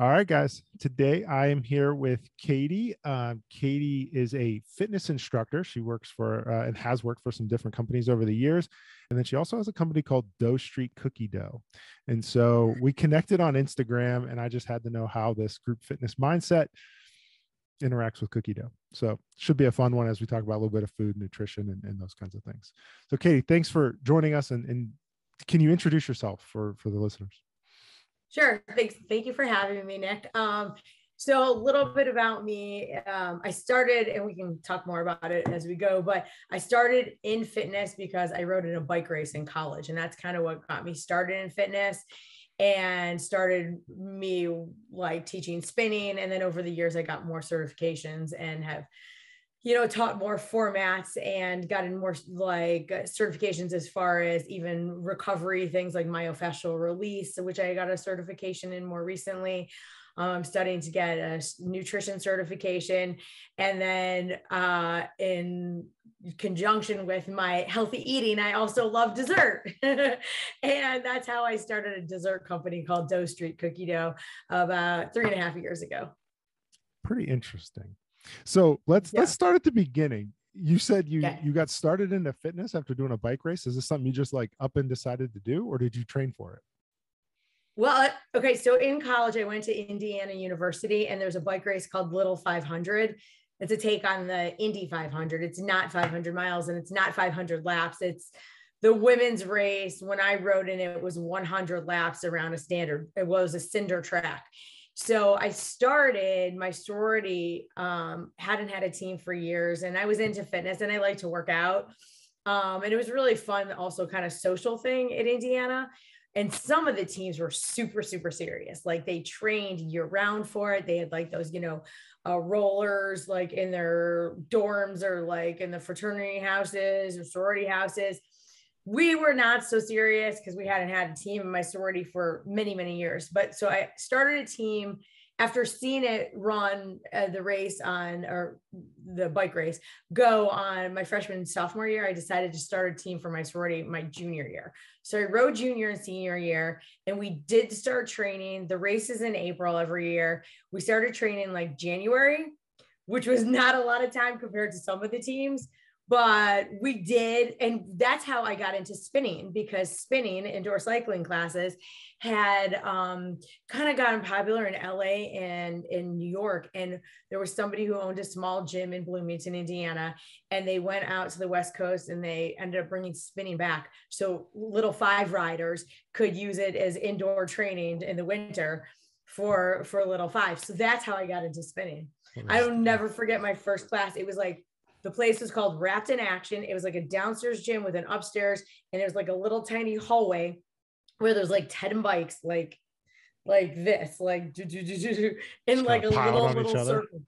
All right, guys. Today I am here with Katie. Um, Katie is a fitness instructor. She works for uh, and has worked for some different companies over the years. And then she also has a company called Dough Street Cookie Dough. And so we connected on Instagram, and I just had to know how this group fitness mindset interacts with cookie dough. So should be a fun one as we talk about a little bit of food, nutrition, and, and those kinds of things. So Katie, thanks for joining us. And, and can you introduce yourself for for the listeners? Sure. Thanks. Thank you for having me, Nick. Um, so a little bit about me. Um, I started, and we can talk more about it as we go, but I started in fitness because I rode in a bike race in college. And that's kind of what got me started in fitness and started me like teaching spinning. And then over the years, I got more certifications and have you know, taught more formats and gotten more like certifications as far as even recovery things like myofascial release, which I got a certification in more recently. Um, I'm studying to get a nutrition certification. And then uh, in conjunction with my healthy eating, I also love dessert. and that's how I started a dessert company called Dough Street Cookie Dough about three and a half years ago. Pretty interesting. So let's yeah. let's start at the beginning. You said you yeah. you got started into fitness after doing a bike race. Is this something you just like up and decided to do, or did you train for it? Well, uh, okay. So in college, I went to Indiana University, and there's a bike race called Little 500. It's a take on the Indy 500. It's not 500 miles, and it's not 500 laps. It's the women's race. When I rode in it, it was 100 laps around a standard. It was a cinder track so I started my sorority, um, hadn't had a team for years, and I was into fitness and I like to work out. Um, and it was really fun, also kind of social thing in Indiana. And some of the teams were super, super serious. Like they trained year round for it. They had like those, you know, uh, rollers like in their dorms or like in the fraternity houses or sorority houses we were not so serious because we hadn't had a team in my sorority for many many years but so i started a team after seeing it run uh, the race on or the bike race go on my freshman sophomore year i decided to start a team for my sorority my junior year. So i rode junior and senior year and we did start training. The race is in april every year. We started training like january which was not a lot of time compared to some of the teams but we did and that's how i got into spinning because spinning indoor cycling classes had um, kind of gotten popular in la and in new york and there was somebody who owned a small gym in bloomington indiana and they went out to the west coast and they ended up bringing spinning back. So little five riders could use it as indoor training in the winter for for little five so that's how i got into spinning. I will never forget my first class. It was like the place was called Wrapped in Action. It was like a downstairs gym with an upstairs, and it was like a little tiny hallway where there's like 10 bikes, like like this, like in like a little little circle.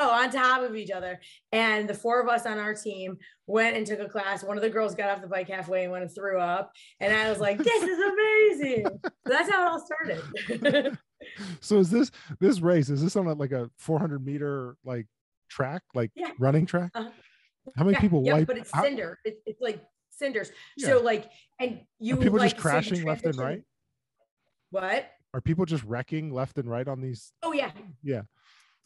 Oh, on top of each other. And the four of us on our team went and took a class. One of the girls got off the bike halfway and went and threw up. And I was like, this is amazing. so that's how it all started. so is this this race, is this on like a 400 meter like track, like yeah. running track? Uh-huh. How many yeah, people yeah, But it's cinder. It's, it's like cinders. Yeah. So like, and you Are people like, just crashing left and right. What? Are people just wrecking left and right on these? Oh yeah. Yeah.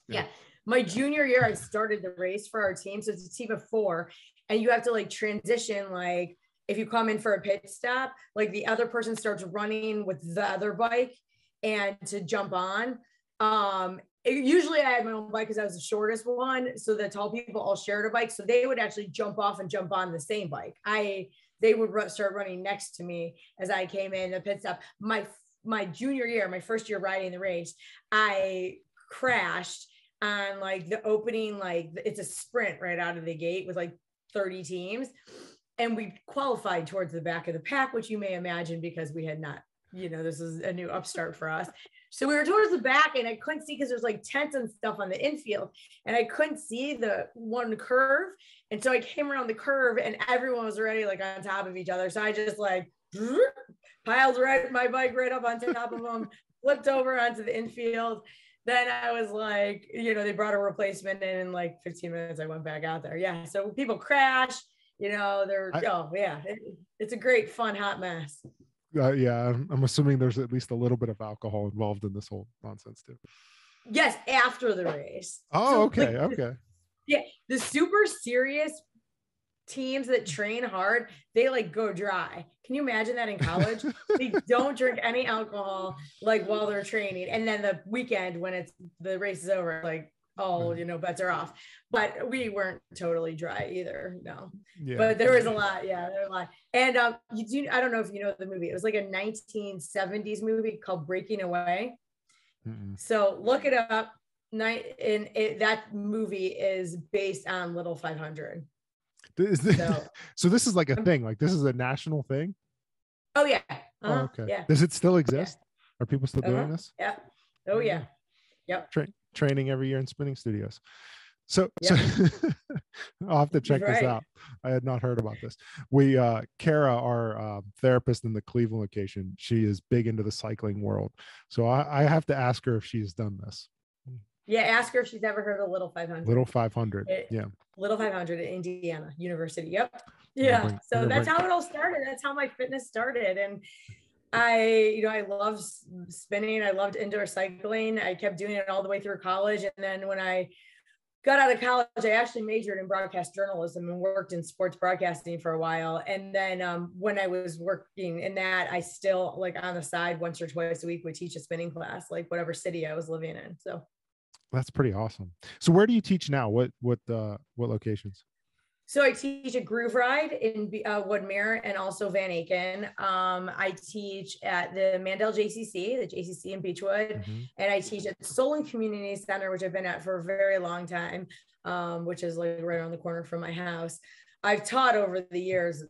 Yeah. My junior year, I started the race for our team. So it's a team of four, and you have to like transition like if you come in for a pit stop, like the other person starts running with the other bike and to jump on. Um, usually I had my own bike because I was the shortest one. So the tall people all shared a bike. So they would actually jump off and jump on the same bike. I they would start running next to me as I came in the pit stop. My my junior year, my first year riding the race, I crashed on like the opening, like it's a sprint right out of the gate with like 30 teams. And we qualified towards the back of the pack, which you may imagine because we had not, you know, this is a new upstart for us. So we were towards the back and I couldn't see because there's like tents and stuff on the infield and I couldn't see the one curve. And so I came around the curve and everyone was already like on top of each other. So I just like piled right my bike right up on top of them, flipped over onto the infield. Then I was like, you know, they brought a replacement and in like 15 minutes I went back out there. Yeah. So people crash, you know, they're, I, oh yeah, it, it's a great fun hot mess. Uh, yeah, I'm, I'm assuming there's at least a little bit of alcohol involved in this whole nonsense too. Yes, after the race. Oh, So, okay, like, okay. Yeah, the super serious teams that train hard, they like go dry. Can you imagine that in college? they don't drink any alcohol like while they're training. And then the weekend when it's the race is over, like all you know, bets are off. But we weren't totally dry either. No. Yeah. But there was a lot, yeah, there was a lot. And um, you do I don't know if you know the movie. It was like a 1970s movie called Breaking Away. Mm-mm. So look it up. Night and it, that movie is based on Little 500. Is this- So so this is like a thing. Like this is a national thing. oh yeah. Oh, Uh-huh, okay. Yeah. Does it still exist? Are people still Uh-huh. doing this? Yeah. Oh yeah. Tra- training every year in spinning studios. So, so I'll have to check this out. I had not heard about this. We, uh, Kara, our uh, therapist in the Cleveland location, she is big into the cycling world. So I, I have to ask her if she's done this. Yeah. Ask her if she's ever heard of Little 500. Little 500. It- Yeah. Little 500 at Indiana University. Yep. Yeah. bring- so that's bring- how it all started. That's how my fitness started. And I, you know, I love spinning. I loved indoor cycling. I kept doing it all the way through college. And then when I got out of college, I actually majored in broadcast journalism and worked in sports broadcasting for a while. And then um, when I was working in that, I still like on the side once or twice a week would teach a spinning class, like whatever city I was living in. So That's pretty awesome. So where do you teach now? What, what, uh, what locations? So I teach a groove ride in uh, Woodmere and also Van Aken. Um, I teach at the Mandel JCC, the JCC in Beechwood, Mhm. and I teach at the Solon Community Center, which I've been at for a very long time, um, which is like right around the corner from my house. I've taught over the years,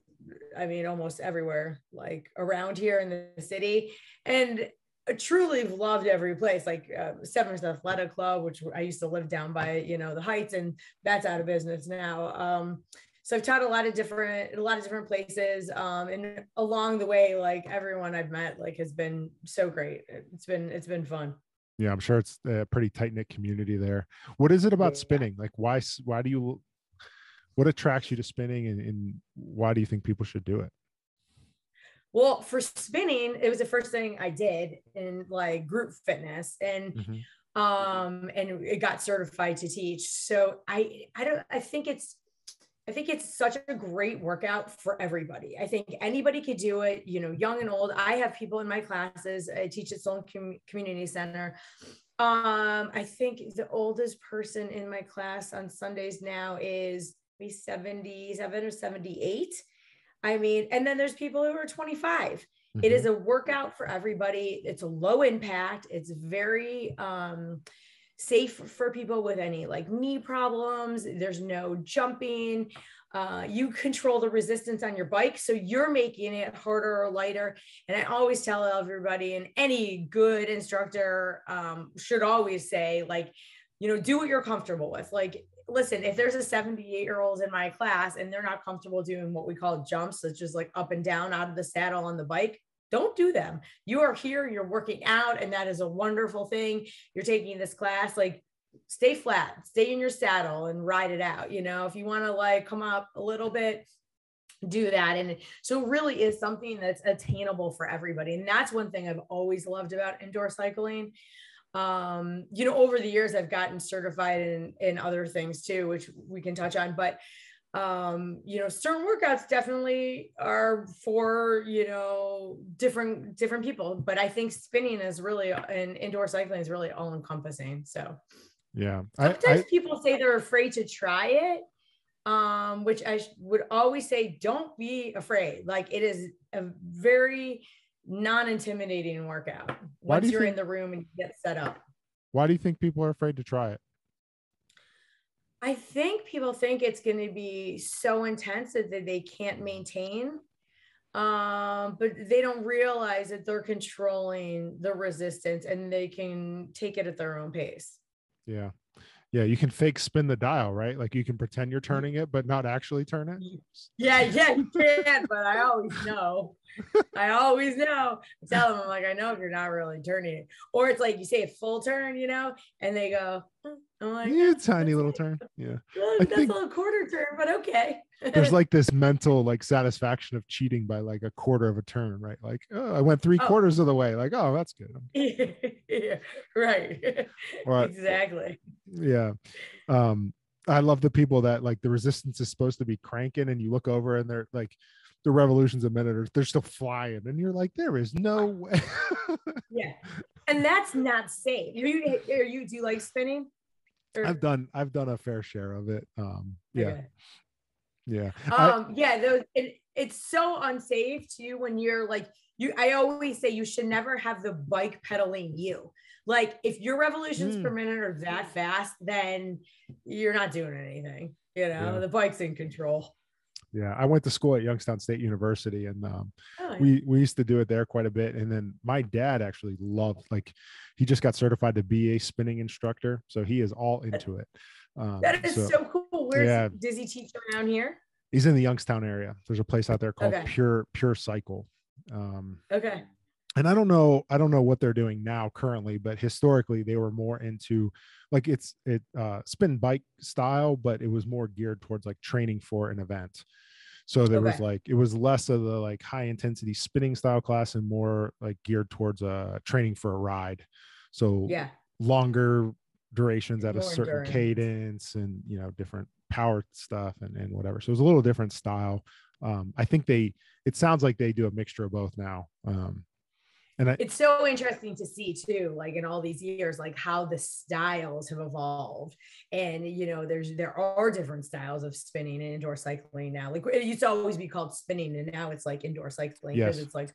I mean, almost everywhere, like around here in the city, and truly loved every place, like uh, Seventh Athletic Club, which I used to live down by, you know, the Heights, and that's out of business now. Um, so I've taught a lot of different, a lot of different places, um, and along the way, like everyone I've met, like has been so great. It's been, it's been fun. Yeah, I'm sure it's a pretty tight knit community there. What is it about Yeah. spinning? Like, why? Why do you? What attracts you to spinning, and, and why do you think people should do it? Well, for spinning, it was the first thing I did in like group fitness, and Mhm. um, and it got certified to teach. So I, I don't, I think it's, I think it's such a great workout for everybody. I think anybody could do it, you know, young and old. I have people in my classes. I teach at Solon Com- Community Center. Um, I think the oldest person in my class on Sundays now is maybe 77 or 78. I mean, and then there's people who are 25. It Mhm. is a workout for everybody. It's a low impact. It's very um, safe for people with any like knee problems. There's no jumping. Uh, you control the resistance on your bike, so you're making it harder or lighter. And I always tell everybody, and any good instructor um, should always say, like, you know, do what you're comfortable with. Like, listen, if there's a 78 year old in my class and they're not comfortable doing what we call jumps, that's just like up and down out of the saddle on the bike, don't do them. You are here, you're working out, and that is a wonderful thing. You're taking this class, like stay flat, stay in your saddle and ride it out. You know, if you want to like come up a little bit, do that. And so really is something that's attainable for everybody. And that's one thing I've always loved about indoor cycling um you know over the years i've gotten certified in in other things too which we can touch on but um you know certain workouts definitely are for you know different different people but i think spinning is really and indoor cycling is really all encompassing so. Yeah, I, sometimes I people say they're afraid to try it um which i would always say don't be afraid. Like it is a very non-intimidating workout Why do once you you're in the room and you get set up why do you think people are afraid to try it? I think people think it's going to be so intense that they- they can't maintain. Um, but they don't realize that they're controlling the resistance and they can take it at their own pace. Yeah, Yeah, you can fake spin the dial, right? Like you can pretend you're turning it, but not actually turn it. Yeah, yeah, you can, but I always know. I always know. I tell them, I'm like, I know if you're not really turning it. Or it's like you say a full turn, you know, and they go, like, Yeah, "Yeah, tiny little like- turn. Yeah. well, I that's think- a little quarter turn, but okay. There's like this mental like satisfaction of cheating by like a quarter of a turn, right? Like, oh, I went three Oh. quarters of the way. Like, oh, that's good. yeah, right. Or- exactly. yeah um i love the people that like the resistance is supposed to be cranking and you look over and they're like the revolutions a minute or they're still flying and you're like there is no way Yeah. And that's not safe. Are you, are you do you like spinning? Or- i've done i've done a fair share of it um yeah Okay. yeah I- um yeah those it, it's so unsafe too when you're like you i always say you should never have the bike pedaling you like if your revolutions Mm. per minute are that fast then you're not doing anything you know Yeah. the bike's in control yeah i went to school at youngstown state university and um oh, yeah. we we used to do it there quite a bit and then my dad actually loved like he just got certified to be a spinning instructor so he is all into it um, that is so- so, cool where's yeah. does he teach around here he's in the youngstown area there's a place out there called Okay. pure pure cycle um okay and i don't know i don't know what they're doing now currently but historically they were more into like it's it uh spin bike style but it was more geared towards like training for an event. So there was like it was less of the like high intensity spinning style class and more like geared towards uh training for a ride. So yeah. longer durations at a certain endurance. cadence and you know different power stuff and, and whatever. So it was a little different style. Um i think they it sounds like they do a mixture of both now. Um and I, it's so interesting to see too like in all these years like how the styles have evolved. And you know there's there are different styles of spinning and indoor cycling now. Like it used to always be called spinning and now it's like indoor cycling because Yes. it's like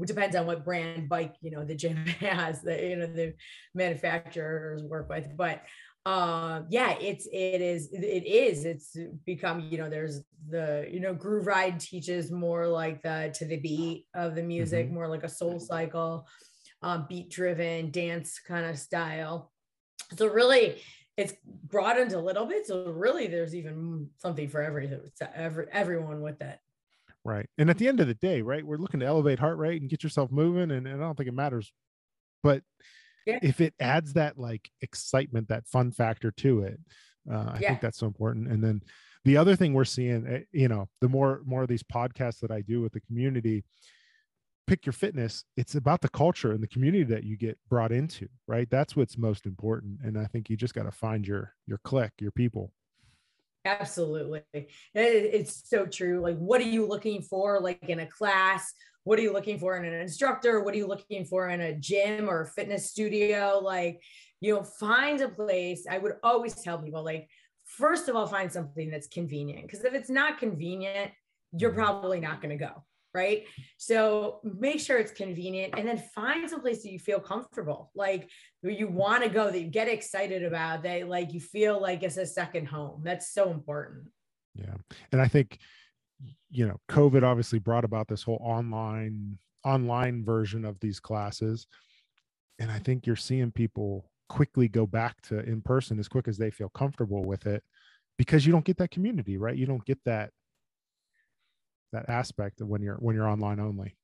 it depends on what brand bike you know the gym has that you know the manufacturers work with. But uh yeah it's it is it is it's become you know there's the you know groove ride teaches more like the to the beat of the music more like a SoulCycle um beat driven dance kind of style. So really it's broadened a little bit so really there's even something for everything every, everyone with that right and at the end of the day right we're looking to elevate heart rate and get yourself moving and, and i don't think it matters but Yeah. if it adds that like excitement that fun factor to it uh, i Yeah. think that's so important and then the other thing we're seeing eh, you know the more more of these podcasts that i do with the community pick your fitness it's about the culture and the community that you get brought into right that's what's most important and i think you just got to find your your clique your people Absolutely. It's so true. Like, what are you looking for, like in a class? What are you looking for in an instructor? What are you looking for in a gym or a fitness studio? Like, you know, find a place. I would always tell people, like, first of all, find something that's convenient. Because if it's not convenient, you're mm-hmm. probably not going to go. Right. So make sure it's convenient and then find some place that you feel comfortable. Like, where you want to go that you get excited about that like you feel like it's a second home that's so important Yeah. And I think, you know, COVID obviously brought about this whole online online version of these classes. And I think you're seeing people quickly go back to in person as quick as they feel comfortable with it because you don't get that community, right? You don't get that that aspect of when you're when you're online only.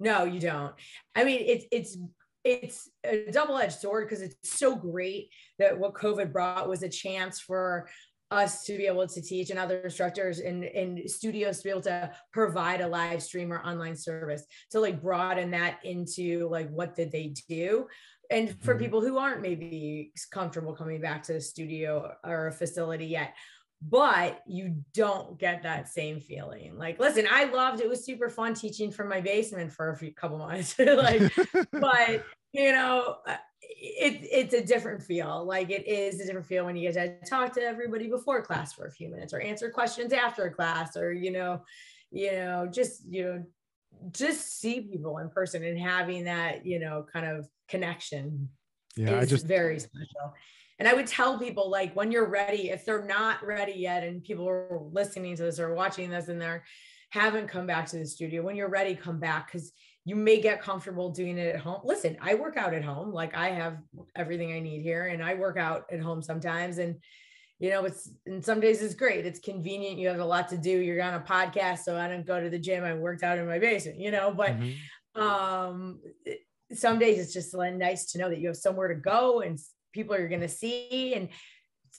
no you don't i mean it's it's it's a double-edged sword because it's so great that what covid brought was a chance for us to be able to teach and other instructors and, and studios to be able to provide a live stream or online service to like broaden that into like what did they do and for Mhm. people who aren't maybe comfortable coming back to the studio or a facility yet but you don't get that same feeling like listen i loved it was super fun teaching from my basement for a few couple months like but you know uh, it, it's a different feel. Like it is a different feel when you get to talk to everybody before class for a few minutes or answer questions after class or you know you know just you know just see people in person and having that you know kind of connection yeah, I just very special. And i would tell people like when you're ready if they're not ready yet and people are listening to this or watching this and they're haven't come back to the studio when you're ready come back because you may get comfortable doing it at home. Listen, I work out at home. Like I have everything I need here and I work out at home sometimes. And, you know, it's, and some days it's great. It's convenient. You have a lot to do. You're on a podcast. So I don't go to the gym. I worked out in my basement, you know, but, mm-hmm. um, some days it's just nice to know that you have somewhere to go and people you're going to see and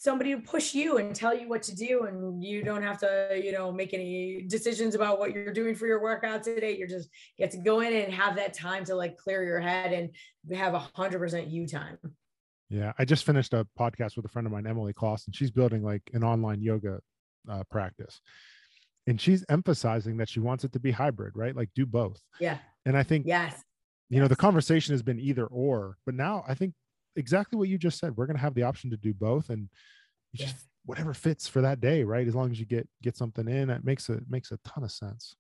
somebody to push you and tell you what to do and you don't have to you know make any decisions about what you're doing for your workout today. You're just get to go in and have that time to like clear your head and have a hundred percent you time. Yeah i just finished a podcast with a friend of mine emily clausen she's building like an online yoga uh, practice. And she's emphasizing that she wants it to be hybrid right? Like do both. Yeah. And i think yes. you know the conversation has been either or but now i think exactly what you just said. We're going to have the option to do both and yeah. just whatever fits for that day right? As long as you get get something in that makes a makes a ton of sense.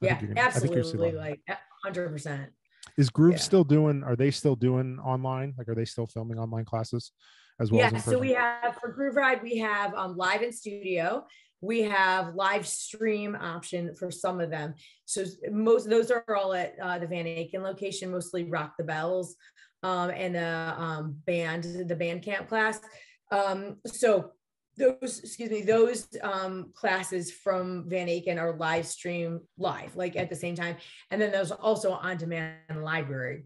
Yeah gonna, absolutely like 100% is groove yeah. still doing are they still doing online? Like are they still filming online classes as well yeah so we have for groove ride we have um, live in studio. We have live stream option for some of them. So most those are all at uh, the Van Aken location, mostly Rock the Bells um, and the um, band, the band camp class. Um, so those, excuse me, those um, classes from Van Aken are live stream live, like at the same time. And then there's also on demand library.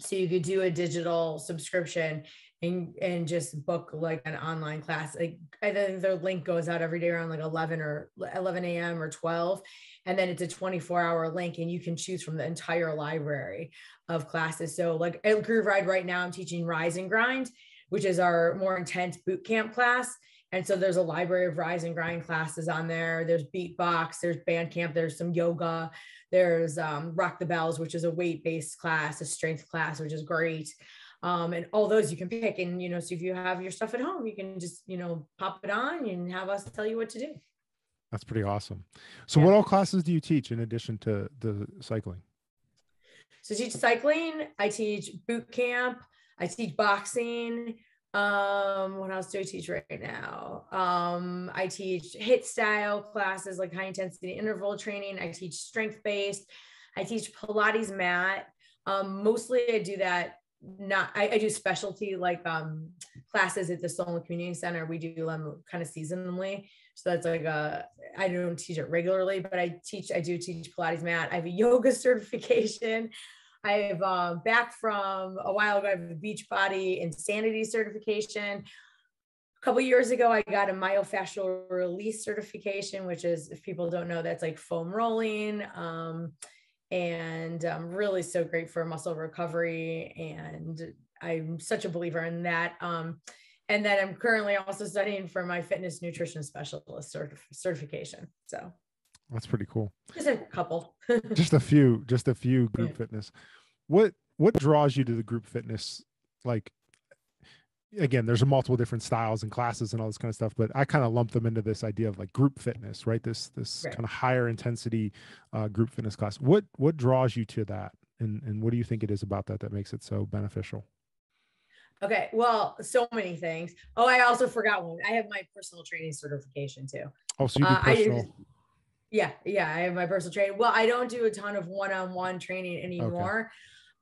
So you could do a digital subscription and and just book like an online class. Like I think their link goes out every day around like 11 or 11 a.m. or 12. And then it's a 24 hour link and you can choose from the entire library of classes. So like at Groove Ride right now, I'm teaching Rise and Grind, which is our more intense boot camp class. And so there's a library of rise and grind classes on there. There's beatbox, there's band camp, there's some yoga, there's um, rock the bells, which is a weight based class, a strength class, which is great um, and all those you can pick. And you know, so if you have your stuff at home, you can just you know pop it on and have us tell you what to do. That's pretty awesome. So, yeah. what all classes do you teach in addition to the cycling? So, I teach cycling. I teach boot camp. I teach boxing. Um, what else do I teach right now? Um, I teach HIIT style classes like high intensity interval training. I teach strength based. I teach Pilates mat. Um, mostly I do that not I, I, do specialty like um classes at the Solon Community Center. We do them kind of seasonally. So that's like a I don't teach it regularly, but I teach I do teach Pilates mat. I have a yoga certification. I have uh, back from a while ago. I have a Beachbody Insanity certification. A couple years ago, I got a myofascial release certification, which is if people don't know, that's like foam rolling. Um, and I'm really so great for muscle recovery. And I'm such a believer in that. Um, and then I'm currently also studying for my fitness nutrition specialist certif- certification. So that's pretty cool. Just a couple. just a few, just a few group yeah. fitness. What what draws you to the group fitness like again, there's multiple different styles and classes and all this kind of stuff, but I kind of lump them into this idea of like group fitness, right? This this right. kind of higher intensity uh, group fitness class. What what draws you to that, and and what do you think it is about that that makes it so beneficial? Okay, well, so many things. Oh, I also forgot one. I have my personal training certification too. Oh, so you do personal. Uh, yeah, yeah, I have my personal training. Well, I don't do a ton of one-on-one training anymore.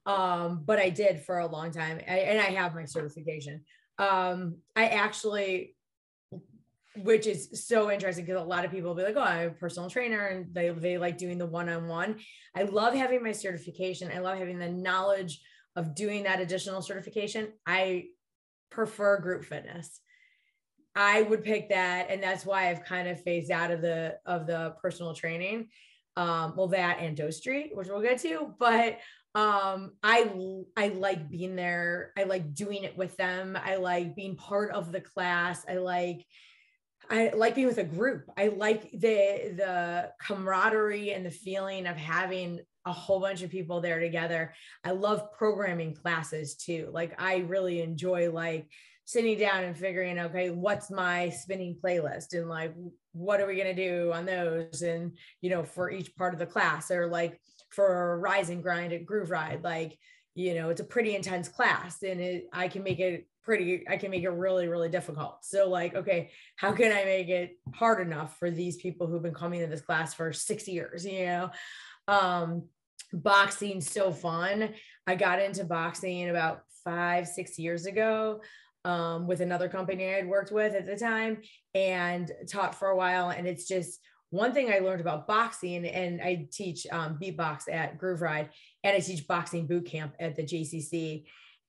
Okay. Um, but I did for a long time. I, and I have my certification um, I actually, which is so interesting because a lot of people will be like, oh, I'm a personal trainer and they, they like doing the one-on-one. I love having my certification. I love having the knowledge of doing that additional certification. I prefer group fitness. I would pick that. And that's why I've kind of phased out of the, of the personal training. Um, well, that and Dough Street, which we'll get to, but um i i like being there. I like doing it with them. I like being part of the class. I like i like being with a group. I like the the camaraderie and the feeling of having a whole bunch of people there together. I love programming classes too. Like i really enjoy like sitting down and figuring okay what's my spinning playlist? and like what are we going to do on those? and you know for each part of the class or like for rise and grind at groove ride like you know it's a pretty intense class and it, i can make it pretty i can make it really really difficult so like okay how can i make it hard enough for these people who've been coming to this class for six years you know um boxing so fun. I got into boxing about five, six years ago um, with another company I had worked with at the time and taught for a while. And it's just one thing I learned about boxing, and I teach um, beatbox at Groove Ride, and I teach boxing boot camp at the JCC.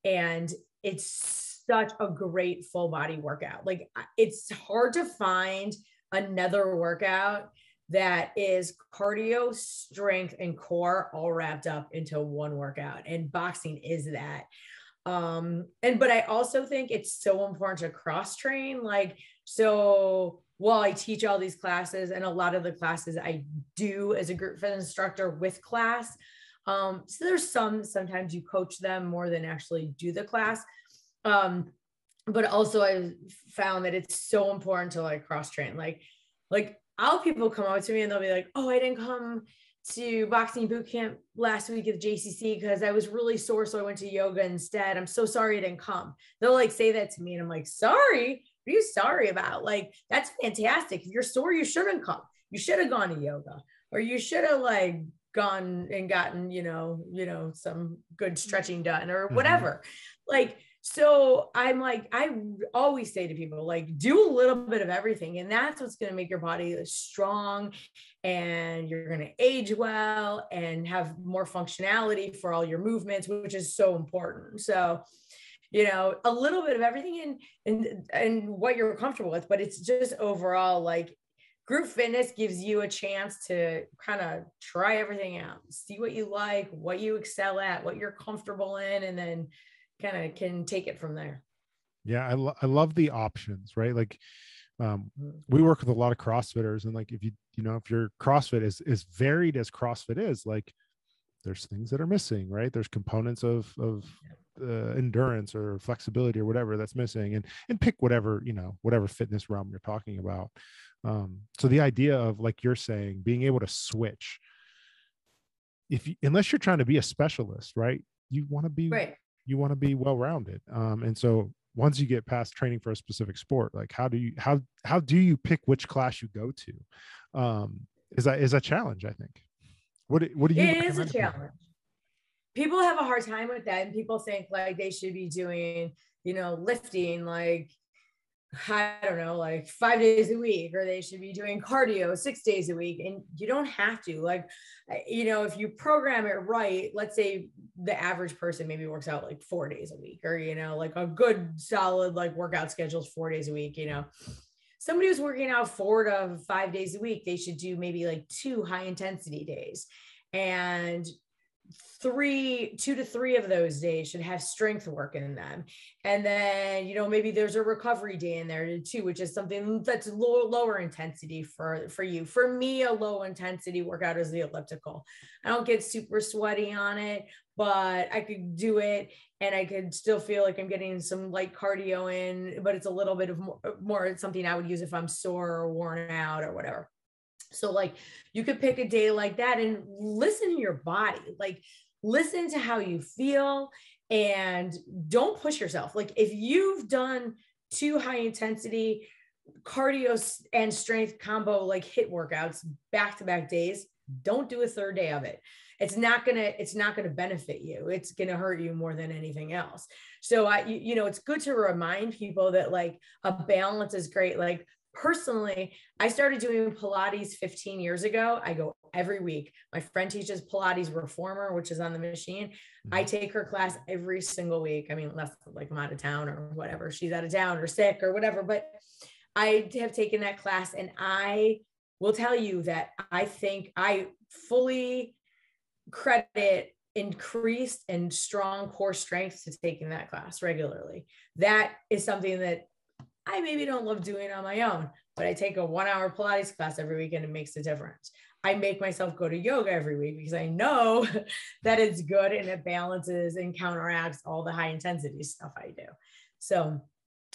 And it's such a great full body workout. Like it's hard to find another workout that is cardio, strength, and core all wrapped up into one workout. And boxing is that. Um, and but I also think it's so important to cross train. Like, so while I teach all these classes, and a lot of the classes I do as a group fitness instructor with class. Um, so there's some sometimes you coach them more than actually do the class. Um, but also I found that it's so important to like cross train. Like, like I'll people come up to me and they'll be like, "Oh, I didn't come to boxing boot camp last week at JCC because I was really sore, so I went to yoga instead. I'm so sorry I didn't come." They'll like say that to me, and I'm like, "Sorry? Are you sorry about? Like, that's fantastic. If you're sore, you shouldn't come. You should have gone to yoga, or you should have like gone and gotten, you know, you know, some good stretching done, or mm-hmm. whatever." Mm-hmm. Like so I'm like, I always say to people, like, do a little bit of everything. And that's what's going to make your body strong and you're going to age well and have more functionality for all your movements, which is so important. So, you know, a little bit of everything and and and what you're comfortable with, but it's just overall like group fitness gives you a chance to kind of try everything out, see what you like, what you excel at, what you're comfortable in, and then kind of can take it from there. Yeah, I, lo- I love the options, right? Like um, we work with a lot of CrossFitters, and like if you you know if your CrossFit is as varied as CrossFit is, like there's things that are missing, right? There's components of of uh, endurance or flexibility or whatever that's missing, and and pick whatever you know whatever fitness realm you're talking about. Um, so the idea of like you're saying, being able to switch, if you, unless you're trying to be a specialist, right? You want to be right. you want to be well rounded um, and so once you get past training for a specific sport like how do you how how do you pick which class you go to? Um is that is a challenge i think? What what do you it is a challenge people have a hard time with that and people think like they should be doing you know lifting like I don't know, like five days a week, or they should be doing cardio six days a week. And you don't have to. Like, you know, if you program it right, let's say the average person maybe works out like four days a week, or, you know, like a good solid like workout schedules four days a week, you know. Somebody who's working out four to five days a week, they should do maybe like two high intensity days. And three two to three of those days should have strength work in them. And then you know maybe there's a recovery day in there too which is something that's low, lower intensity for for you. For me a low intensity workout is the elliptical. I don't get super sweaty on it but i could do it and i could still feel like i'm getting some light cardio in but it's a little bit of more, more something i would use if i'm sore or worn out or whatever so like you could pick a day like that and listen to your body. Like listen to how you feel and don't push yourself. Like if you've done two high intensity cardio and strength combo like HIIT workouts back to back days, don't do a third day of it. It's not gonna it's not gonna benefit you. It's gonna hurt you more than anything else. So I you, you know it's good to remind people that like a balance is great. Like personally, I started doing Pilates 15 years ago. I go every week. My friend teaches Pilates Reformer, which is on the machine. Mm-hmm. I take her class every single week. I mean, unless like I'm out of town or whatever, she's out of town or sick or whatever. But I have taken that class and I will tell you that I think I fully credit increased and strong core strength to taking that class regularly. That is something that I maybe don't love doing on my own, but I take a one hour Pilates class every week and it makes a difference. I make myself go to yoga every week because I know that it's good and it balances and counteracts all the high intensity stuff I do. So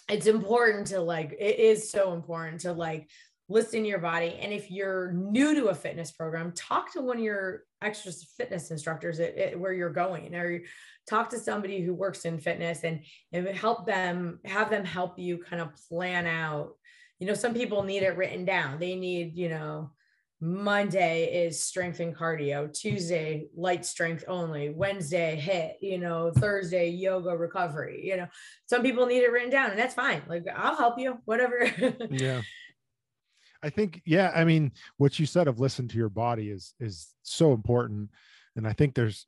it's important to like, it is so important to like listen to your body. And if you're new to a fitness program, talk to one of your extra fitness instructors at, at where you're going or talk to somebody who works in fitness and, and help them have them help you kind of plan out you know some people need it written down they need you know Monday is strength and cardio, Tuesday, light strength only, Wednesday, HIIT, you know, Thursday, yoga recovery. You know, some people need it written down and that's fine. Like, I'll help you, whatever. yeah. I think, yeah, I mean, what you said of listen to your body is is so important. And I think there's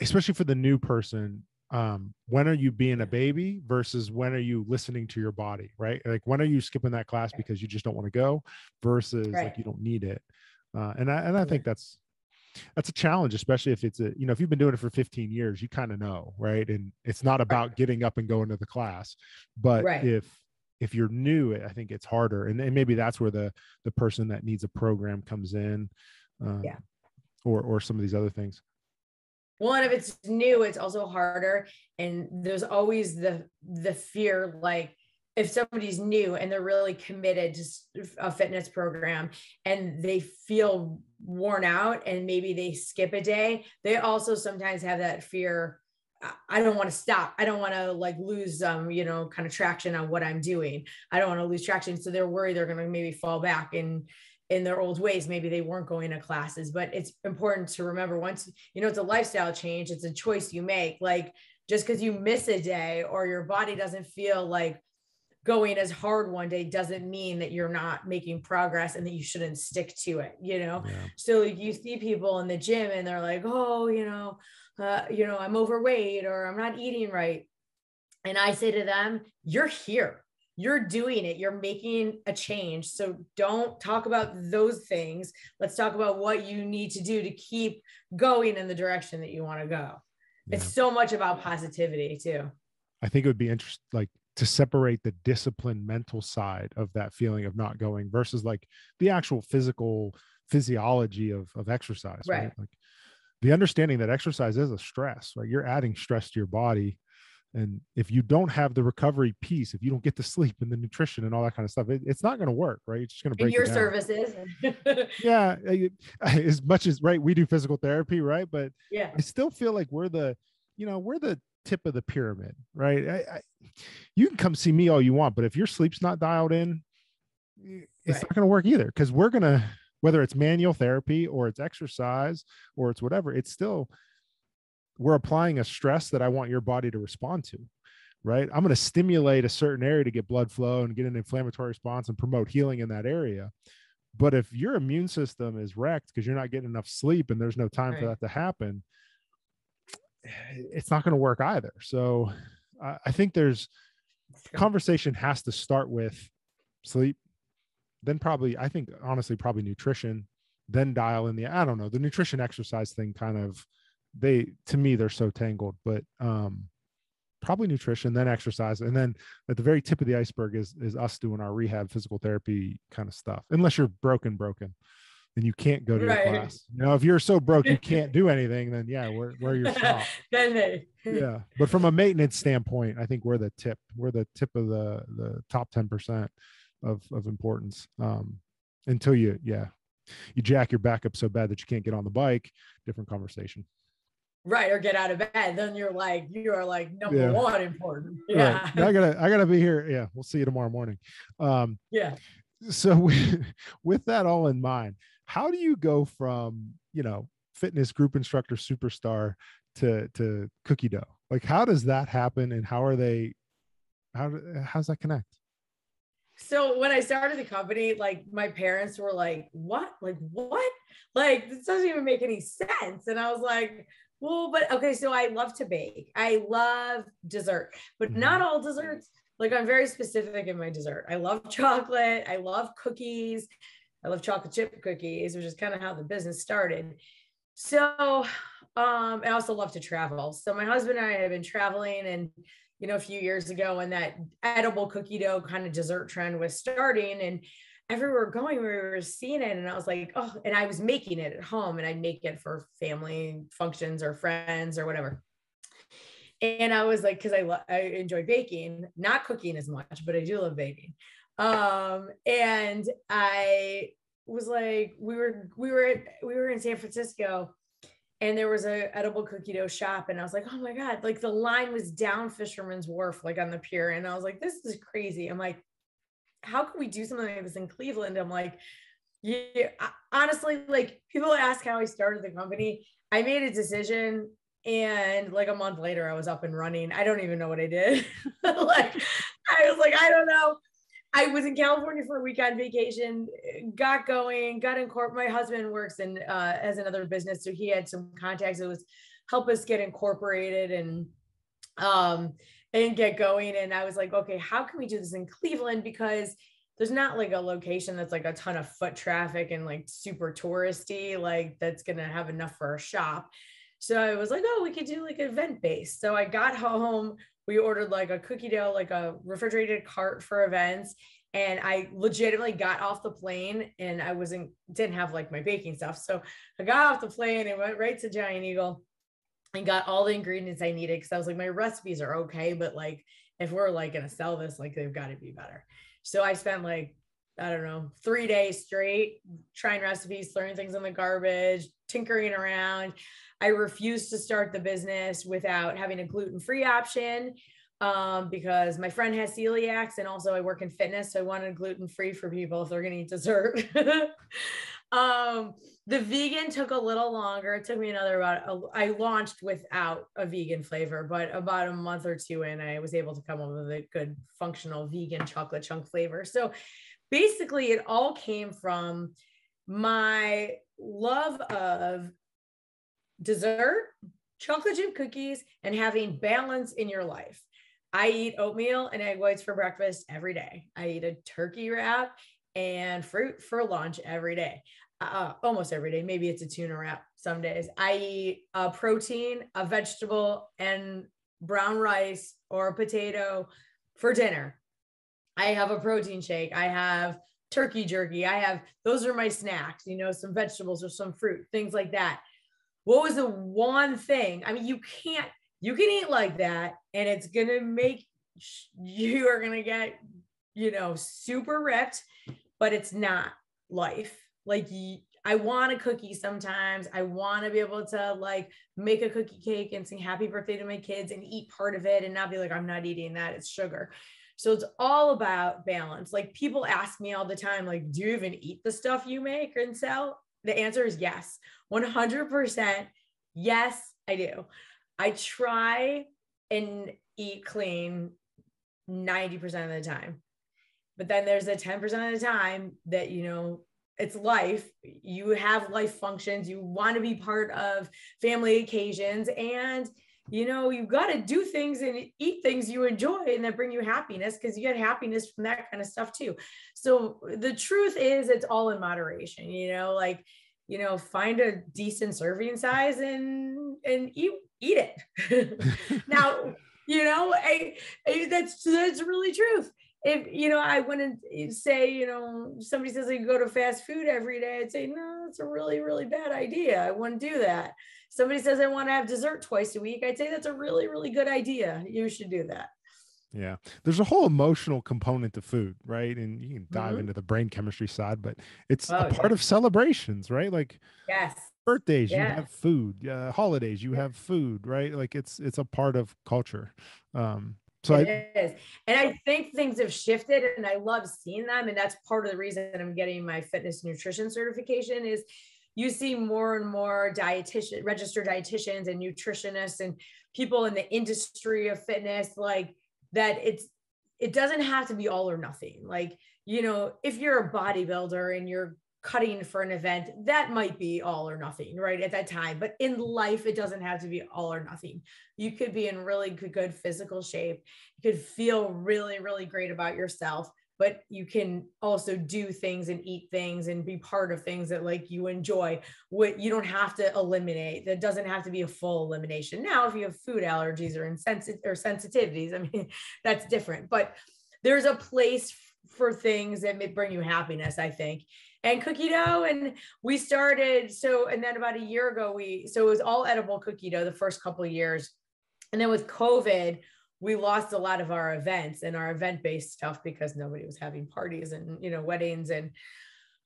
especially for the new person, um when are you being a baby versus when are you listening to your body right? Like when are you skipping that class because you just don't want to go versus right. like you don't need it? Uh and i and i think that's that's a challenge especially if it's a you know if you've been doing it for 15 years you kind of know right? And it's not about getting up and going to the class. But right. if if you're new i think it's harder and, and maybe that's where the the person that needs a program comes in um, yeah. or or some of these other things. One if it's new it's also harder and there's always the the fear like if somebody's new and they're really committed to a fitness program and they feel worn out and maybe they skip a day they also sometimes have that fear I don't want to stop. I don't want to like lose um, you know, kind of traction on what I'm doing. I don't want to lose traction. So they're worried they're going to maybe fall back and in their old ways maybe they weren't going to classes but it's important to remember once you know it's a lifestyle change it's a choice you make like just because you miss a day or your body doesn't feel like going as hard one day doesn't mean that you're not making progress and that you shouldn't stick to it you know yeah. so you see people in the gym and they're like oh you know uh, you know i'm overweight or i'm not eating right. And i say to them you're here. You're doing it. You're making a change. So don't talk about those things. Let's talk about what you need to do to keep going in the direction that you want to go yeah. it's so much about positivity too. I think it would be interesting like to separate the discipline mental side of that feeling of not going versus like the actual physical physiology of of exercise right, right? like the understanding that exercise is a stress right? You're adding stress to your body. And if you don't have the recovery piece if you don't get the sleep and the nutrition and all that kind of stuff it, it's not going to work right? It's just going to break your services yeah uh, as much as right we do physical therapy right? But yeah. I still feel like we're the you know we're the tip of the pyramid right? I, I, you can come see me all you want but if your sleep's not dialed in it's right. not going to work either because we're going to whether it's manual therapy or it's exercise or it's whatever it's still we're applying a stress that I want your body to respond to, right? I'm going to stimulate a certain area to get blood flow and get an inflammatory response and promote healing in that area. But if your immune system is wrecked because you're not getting enough sleep and there's no time right. for that to happen, it's not going to work either. So I think there's conversation has to start with sleep, then probably, I think honestly, probably nutrition, then dial in the, I don't know, the nutrition exercise thing kind of they to me they're so tangled but um probably nutrition then exercise and then at the very tip of the iceberg is is us doing our rehab physical therapy kind of stuff unless you're broken broken and you can't go to right. your class. You know if you're so broke you can't do anything then yeah where where you're then they yeah but from a maintenance standpoint i think we're the tip we're the tip of the the top 10% of of importance um until you yeah you jack your back up so bad that you can't get on the bike different conversation. Right or get out of bed then you're like you are like number yeah. one important yeah. Right. i gotta i gotta be here yeah we'll see you tomorrow morning. Um yeah. so with, with that all in mind how do you go from you know fitness group instructor superstar to to cookie dough? Like how does that happen and how are they how how's that connect so when I started the company, like my parents were like, "What? Like what? Like this doesn't even make any sense." And I was like, well, but okay, so I love to bake. I love dessert, but mm-hmm. not all desserts. Like I'm very specific in my dessert. I love chocolate. I love cookies. I love chocolate chip cookies, which is kind of how the business started. So, um, I also love to travel. So my husband and I have been traveling and you know, a few years ago when that edible cookie dough kind of dessert trend was starting. And everywhere going we were seeing it and i was like oh and i was making it at home and i'd make it for family functions or friends or whatever and i was like because i lo- i enjoy baking not cooking as much but i do love baking um and i was like we were we were we were in san francisco and there was a edible cookie dough shop and i was like oh my god like the line was down fisherman's wharf like on the pier and i was like this is crazy i'm like how can we do something like this in Cleveland? I'm like, yeah, honestly, like people ask how I started the company. I made a decision and like a month later I was up and running. I don't even know what I did. like I was like, I don't know. I was in California for a weekend vacation, got going, got in court. My husband works in uh, as another business, so he had some contacts that was help us get incorporated and um and get going. And I was like, okay, how can we do this in Cleveland? Because there's not like a location that's like a ton of foot traffic and like super touristy, like that's gonna have enough for a shop. So I was like, oh, we could do like event based. So I got home, we ordered like a cookie dough, like a refrigerated cart for events. And I legitimately got off the plane and I wasn't, didn't have like my baking stuff. So I got off the plane and went right to Giant Eagle and got all the ingredients I needed. Cause I was like, my recipes are okay, but like if we're like gonna sell this, like they've got to be better. So I spent like I don't know, three days straight trying recipes, throwing things in the garbage, tinkering around. I refused to start the business without having a gluten free option um, because my friend has celiacs and also I work in fitness. So I wanted gluten free for people if they're going to eat dessert. um, the vegan took a little longer. It took me another about, a, I launched without a vegan flavor, but about a month or two in, I was able to come up with a good functional vegan chocolate chunk flavor. So basically, it all came from my love of dessert, chocolate chip cookies, and having balance in your life. I eat oatmeal and egg whites for breakfast every day. I eat a turkey wrap and fruit for lunch every day. Uh, almost every day. Maybe it's a tuna wrap some days. I eat a protein, a vegetable, and brown rice or a potato for dinner. I have a protein shake. I have turkey jerky. I have those are my snacks, you know, some vegetables or some fruit, things like that what was the one thing? I mean, you can't, you can eat like that and it's going to make you are going to get, you know, super ripped, but it's not life. Like, I want a cookie sometimes. I want to be able to like make a cookie cake and sing happy birthday to my kids and eat part of it and not be like, I'm not eating that. It's sugar. So it's all about balance. Like people ask me all the time, like, do you even eat the stuff you make and sell? The answer is yes. 100%. Yes, I do. I try and eat clean 90% of the time. But then there's a 10% of the time that, you know, it's life. You have life functions. You want to be part of family occasions. And, you know, you've got to do things and eat things you enjoy and that bring you happiness because you get happiness from that kind of stuff too. So the truth is, it's all in moderation, you know, like, you know, find a decent serving size and and eat eat it. now, you know, I, I, that's that's really truth. If you know, I wouldn't say, you know, somebody says they go to fast food every day, I'd say, no, that's a really, really bad idea. I wouldn't do that. Somebody says I want to have dessert twice a week, I'd say that's a really, really good idea. You should do that. Yeah. There's a whole emotional component to food, right? And you can dive mm-hmm. into the brain chemistry side, but it's oh, a part yeah. of celebrations, right? Like yes. Birthdays, yes. you have food. Uh, holidays, you have food, right? Like it's it's a part of culture. Um so it I, is. And I think things have shifted and I love seeing them. And that's part of the reason I'm getting my fitness nutrition certification is you see more and more dietitian registered dietitians and nutritionists and people in the industry of fitness like that it's it doesn't have to be all or nothing. Like, you know, if you're a bodybuilder and you're cutting for an event, that might be all or nothing, right? At that time. But in life, it doesn't have to be all or nothing. You could be in really good, good physical shape. You could feel really, really great about yourself but you can also do things and eat things and be part of things that like you enjoy. What you don't have to eliminate that doesn't have to be a full elimination. Now if you have food allergies or insensit or sensitivities i mean that's different. But there's a place for things that may bring you happiness i think. And cookie dough and we started so and then about a year ago we so it was all edible cookie dough the first couple of years. And then with covid we lost a lot of our events and our event based stuff because nobody was having parties and you know weddings and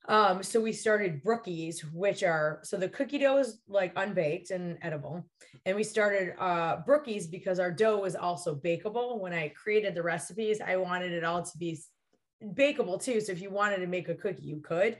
um, so we started brookies which are so the cookie dough is like unbaked and edible. And we started uh, brookies because our dough was also bakeable. When i created the recipes i wanted it all to be bakeable too. So if you wanted to make a cookie you could.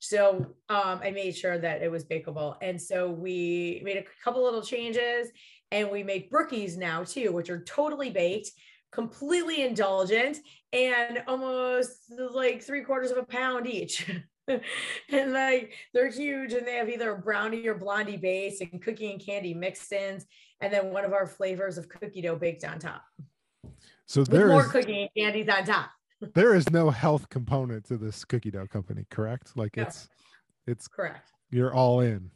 So um, I made sure that it was bakeable. And so we made a couple little changes and we make brookies now too, which are totally baked, completely indulgent, and almost like three quarters of a pound each. and like they're huge and they have either a brownie or blondie base and cookie and candy mixed in and then one of our flavors of cookie dough baked on top. So there's more cookie and candies on top. there is no health component to this cookie dough company correct? Like no. it's it's correct. you're all in.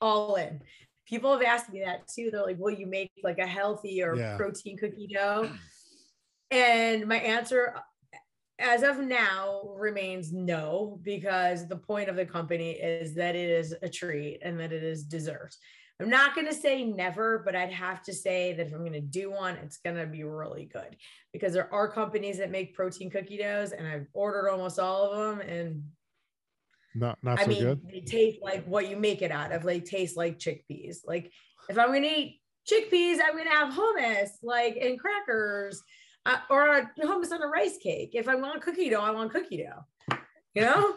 All in people have asked me that too. They're like will you make like a healthy or yeah. protein cookie dough? And my answer as of now remains no because the point of the company is that it is a treat and that it is dessert. I'm not going to say never but i'd have to say that if i'm going to do one it's going to be really good. Because there are companies that make protein cookie doughs and i've ordered almost all of them and not not I so mean, good they taste like what you make it out of like taste like chickpeas like if i'm going to eat chickpeas i'm going to have hummus like and crackers uh, or a hummus on a rice cake. If I want cookie dough, I want cookie dough. You know?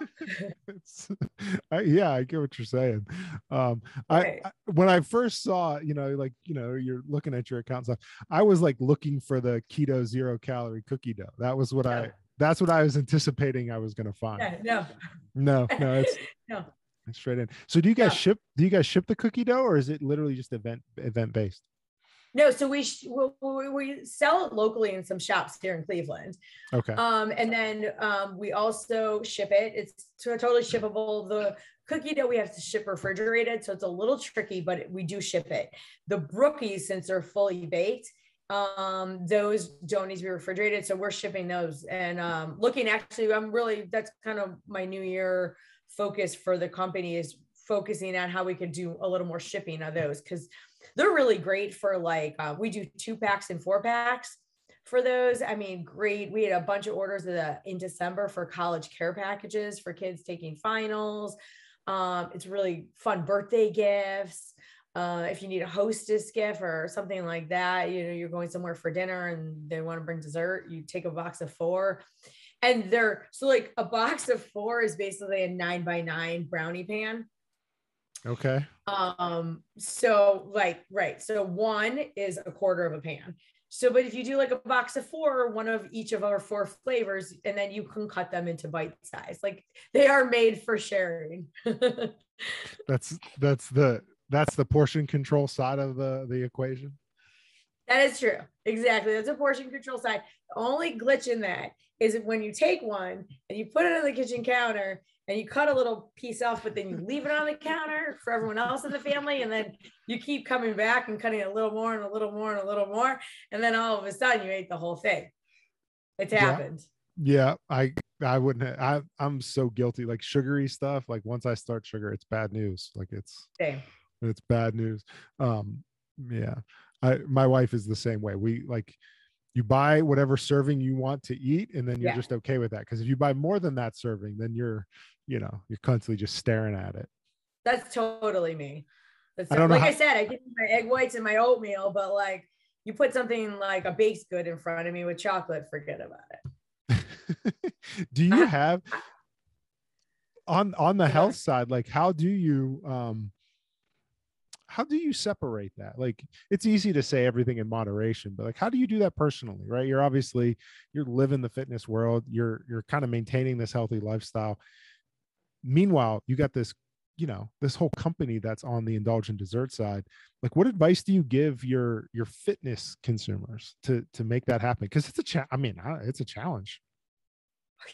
I, yeah, I get what you're saying. Um, I, I, when I first saw, you know, like you know, you're looking at your account stuff. I was like looking for the keto zero calorie cookie dough. That was what I. That's what I was anticipating I was going to find. Yeah, no. No, no, it's no. Straight in. So do you guys ship? Do you guys ship the cookie dough, or is it literally just event event based? No, so we, we, we sell it locally in some shops here in Cleveland. Okay. Um, and then um, we also ship it. It's totally shippable. The cookie dough we have to ship refrigerated, so it's a little tricky, but we do ship it. The brookies, since they're fully baked, um, those don't need to be refrigerated, so we're shipping those. And um, looking actually, I'm really that's kind of my new year focus for the company is focusing on how we can do a little more shipping of those because they're really great for like uh, we do two packs and four packs for those. I mean, great. We had a bunch of orders the, in December for college care packages for kids taking finals. Um, it's really fun birthday gifts. Uh, if you need a hostess gift or something like that, you know, you're going somewhere for dinner and they want to bring dessert, you take a box of four. And they're so like a box of four is basically a nine by nine brownie pan. Okay. Um, so like, right. So one is a quarter of a pan. So, but if you do like a box of four, one of each of our four flavors, and then you can cut them into bite size. Like they are made for sharing. that's that's the that's the portion control side of the the equation. That is true. Exactly. That's a portion control side. The only glitch in that is when you take one and you put it on the kitchen counter and you cut a little piece off, but then you leave it on the counter for everyone else in the family. And then you keep coming back and cutting a little more and a little more and a little more. And then all of a sudden you ate the whole thing. It's happened. Yeah. yeah I, I wouldn't, I, I'm so guilty. Like sugary stuff. Like once I start sugar, it's bad news. Like it's, Same. It's bad news. Um, yeah. I, my wife is the same way. We like, you buy whatever serving you want to eat and then you're yeah. just okay with that because if you buy more than that serving then you're you know you're constantly just staring at it that's totally me that's I don't like how- i said i give my egg whites and my oatmeal but like you put something like a baked good in front of me with chocolate forget about it do you have on on the health side like how do you um how do you separate that? Like it's easy to say everything in moderation but like how do you do that personally right? You're obviously you're living the fitness world you're you're kind of maintaining this healthy lifestyle. Meanwhile you got this you know this whole company that's on the indulgent dessert side. Like what advice do you give your your fitness consumers to to make that happen? Because it's a cha- i mean it's a challenge.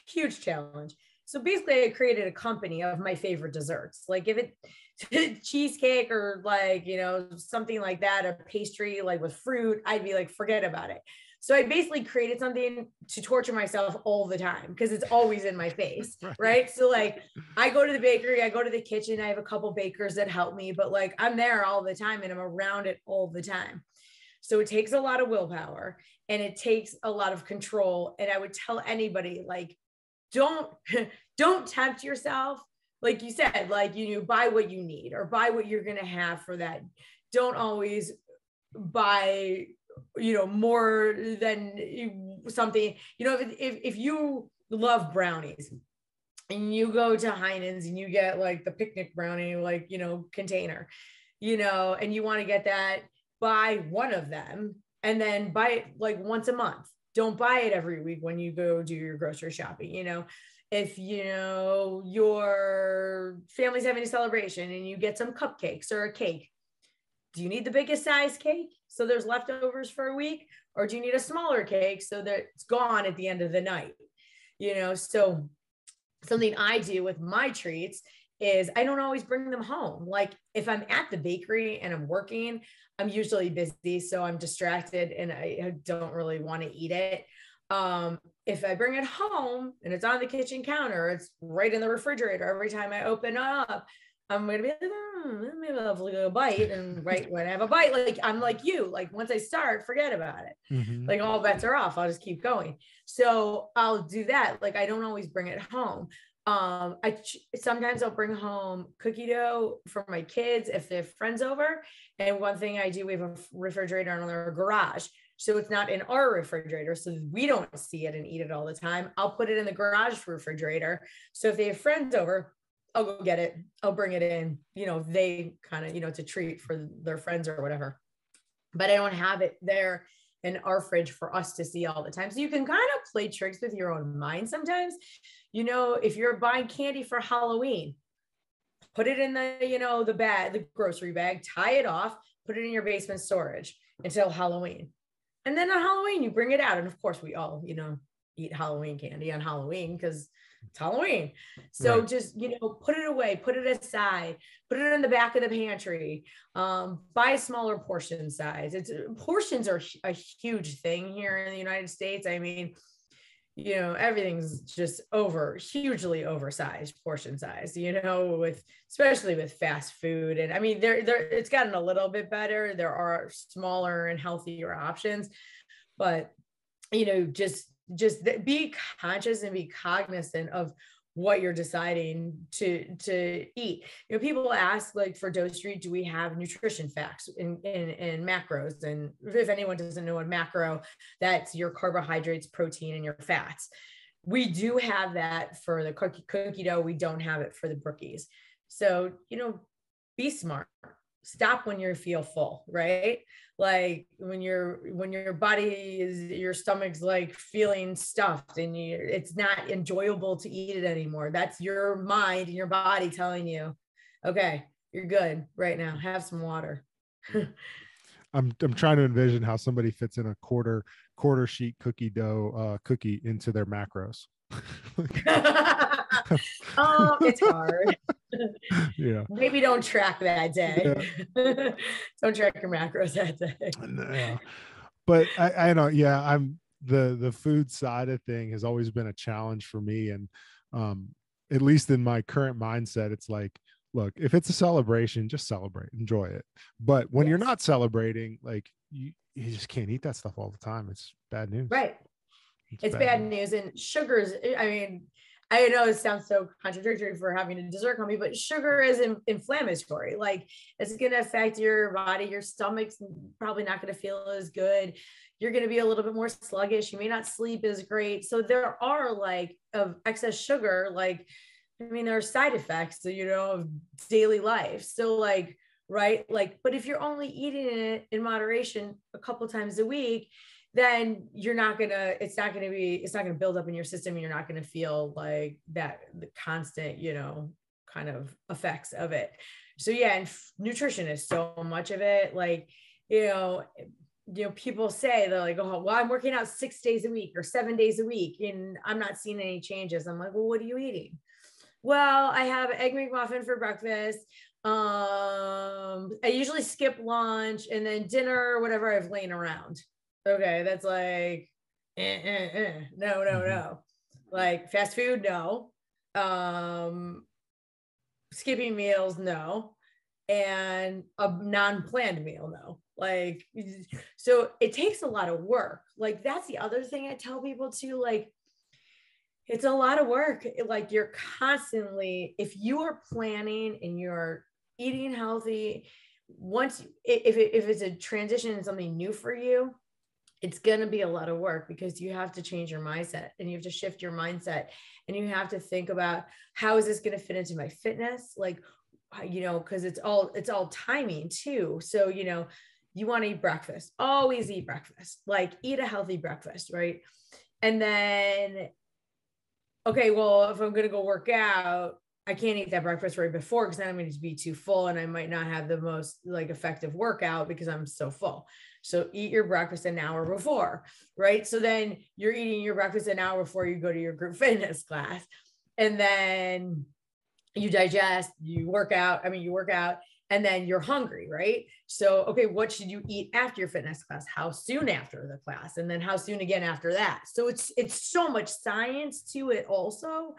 Huge challenge so basically i created a company of my favorite desserts like if it cheesecake or like you know something like that a pastry like with fruit i'd be like forget about it so I basically created something to torture myself all the time because it's always in my face. right. right. So like I go to the bakery, I go to the kitchen, I have a couple bakers that help me, but like I'm there all the time and I'm around it all the time. So it takes a lot of willpower and it takes a lot of control. And I would tell anybody like, don't don't tempt yourself. Like you said, like you know, buy what you need or buy what you're gonna have for that. Don't always buy you know more than something you know if, if, if you love brownies and you go to Heinen's and you get like the picnic brownie, like, you know, container, you know, and you want to get that, buy one of them and then buy it like once a month. Don't buy it every week when you go do your grocery shopping, you know. If you know your family's having a celebration and you get some cupcakes or a cake, do you need the biggest size cake so there's leftovers for a week or do you need a smaller cake so that it's gone at the end of the night you know so something i do with my treats is i don't always bring them home like if i'm at the bakery and i'm working i'm usually busy so i'm distracted and i don't really want to eat it um, if I bring it home and it's on the kitchen counter, it's right in the refrigerator every time I open up, I'm gonna be like, oh, maybe I'll have a bite. And right when I have a bite, like I'm like you, like once I start, forget about it. Mm-hmm. Like all bets are off. I'll just keep going. So I'll do that. Like I don't always bring it home. Um, I sometimes I'll bring home cookie dough for my kids if they have friends over. And one thing I do, we have a refrigerator in our garage. So it's not in our refrigerator. So we don't see it and eat it all the time. I'll put it in the garage refrigerator. So if they have friends over, I'll go get it. I'll bring it in. You know, they kind of, you know, it's a treat for their friends or whatever. But I don't have it there in our fridge for us to see all the time. So you can kind of play tricks with your own mind sometimes. You know, if you're buying candy for Halloween, put it in the, you know, the bag, the grocery bag, tie it off, put it in your basement storage until Halloween. And then on Halloween, you bring it out. And of course, we all, you know, eat Halloween candy on Halloween because it's Halloween. So right. just, you know, put it away, put it aside, put it in the back of the pantry, um, buy a smaller portion size. It's portions are a huge thing here in the United States. I mean, you know, everything's just over hugely oversized portion size, you know, with especially with fast food. And I mean, there, there, it's gotten a little bit better. There are smaller and healthier options, but you know, just just be conscious and be cognizant of what you're deciding to to eat. You know, people ask like for Dough Street, do we have nutrition facts in, in macros? And if anyone doesn't know what macro, that's your carbohydrates, protein, and your fats. We do have that for the cookie cookie dough. We don't have it for the brookies. So you know, be smart. Stop when you feel full, right? like when your when your body is your stomach's like feeling stuffed and you it's not enjoyable to eat it anymore that's your mind and your body telling you okay you're good right now have some water I'm I'm trying to envision how somebody fits in a quarter quarter sheet cookie dough uh, cookie into their macros. oh, it's hard. yeah. Maybe don't track that day. Yeah. don't track your macros that day. Yeah. But I, I know, yeah, I'm the the food side of thing has always been a challenge for me. And um, at least in my current mindset, it's like, look, if it's a celebration, just celebrate, enjoy it. But when yes. you're not celebrating, like you, you just can't eat that stuff all the time. It's bad news. Right. It's, it's bad, bad news. news. And sugars, I mean, I know it sounds so contradictory for having a dessert company, but sugar is in, inflammatory. Like it's going to affect your body. Your stomach's probably not going to feel as good. You're going to be a little bit more sluggish. You may not sleep as great. So there are like of excess sugar, like, I mean, there are side effects, you know, of daily life. So like, right. Like, but if you're only eating it in moderation a couple times a week, then you're not gonna it's not gonna be it's not gonna build up in your system and you're not gonna feel like that the constant you know kind of effects of it. So yeah and f- nutrition is so much of it. Like you know you know people say they're like oh well i'm working out six days a week or seven days a week and i'm not seeing any changes. I'm like well what are you eating? Well i have egg mcmuffin for breakfast. Um i usually skip lunch and then dinner whatever i've laying around okay, that's like, eh, eh, eh. no, no, mm-hmm. no. Like fast food, no. Um, skipping meals, no. And a non planned meal, no. Like, so it takes a lot of work. Like, that's the other thing I tell people too. Like, it's a lot of work. Like, you're constantly, if you are planning and you're eating healthy, once if, it, if it's a transition and something new for you it's going to be a lot of work because you have to change your mindset and you have to shift your mindset and you have to think about how is this going to fit into my fitness? Like uh, you know because it's all it's all timing too. So you know you want to eat breakfast always eat breakfast like eat a healthy breakfast right? And then okay well if i'm going to go work out I can't eat that breakfast right before because then I'm going to be too full and I might not have the most like effective workout because I'm so full. So eat your breakfast an hour before, right? So then you're eating your breakfast an hour before you go to your group fitness class. And then you digest, you work out, I mean, you work out, and then you're hungry, right? So, okay, what should you eat after your fitness class? How soon after the class? And then how soon again after that? So it's it's so much science to it also.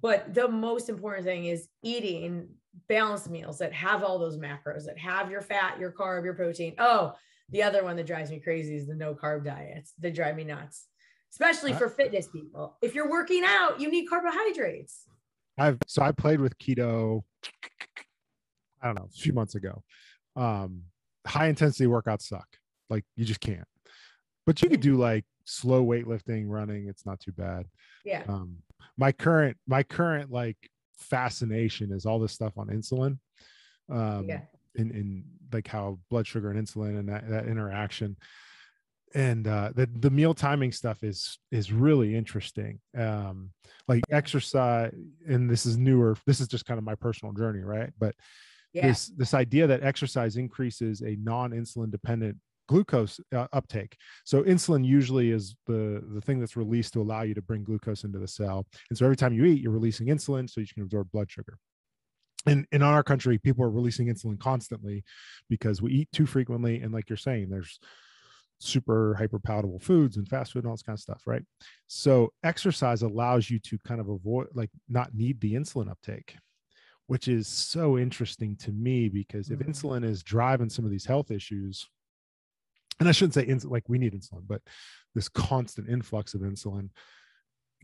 But the most important thing is eating balanced meals that have all those macros, that have your fat, your carb, your protein. Oh, the other one that drives me crazy is the no carb diets They drive me nuts, especially for fitness people. If you're working out, you need carbohydrates. I've so I played with keto, I don't know, a few months ago. Um, high intensity workouts suck. Like you just can't. But you could do like slow weightlifting, running. It's not too bad. Yeah. Um, my current my current like fascination is all this stuff on insulin. Um, yeah in, in like how blood sugar and insulin and that, that interaction. And uh the the meal timing stuff is is really interesting. Um like exercise and this is newer this is just kind of my personal journey right? But yeah. this this idea that exercise increases a non-insulin dependent glucose uh, uptake. So insulin usually is the the thing that's released to allow you to bring glucose into the cell. And so every time you eat you're releasing insulin so you can absorb blood sugar and in our country people are releasing insulin constantly because we eat too frequently and like you're saying there's super hyper palatable foods and fast food and all this kind of stuff right so exercise allows you to kind of avoid like not need the insulin uptake which is so interesting to me because if mm-hmm. insulin is driving some of these health issues and i shouldn't say ins- like we need insulin but this constant influx of insulin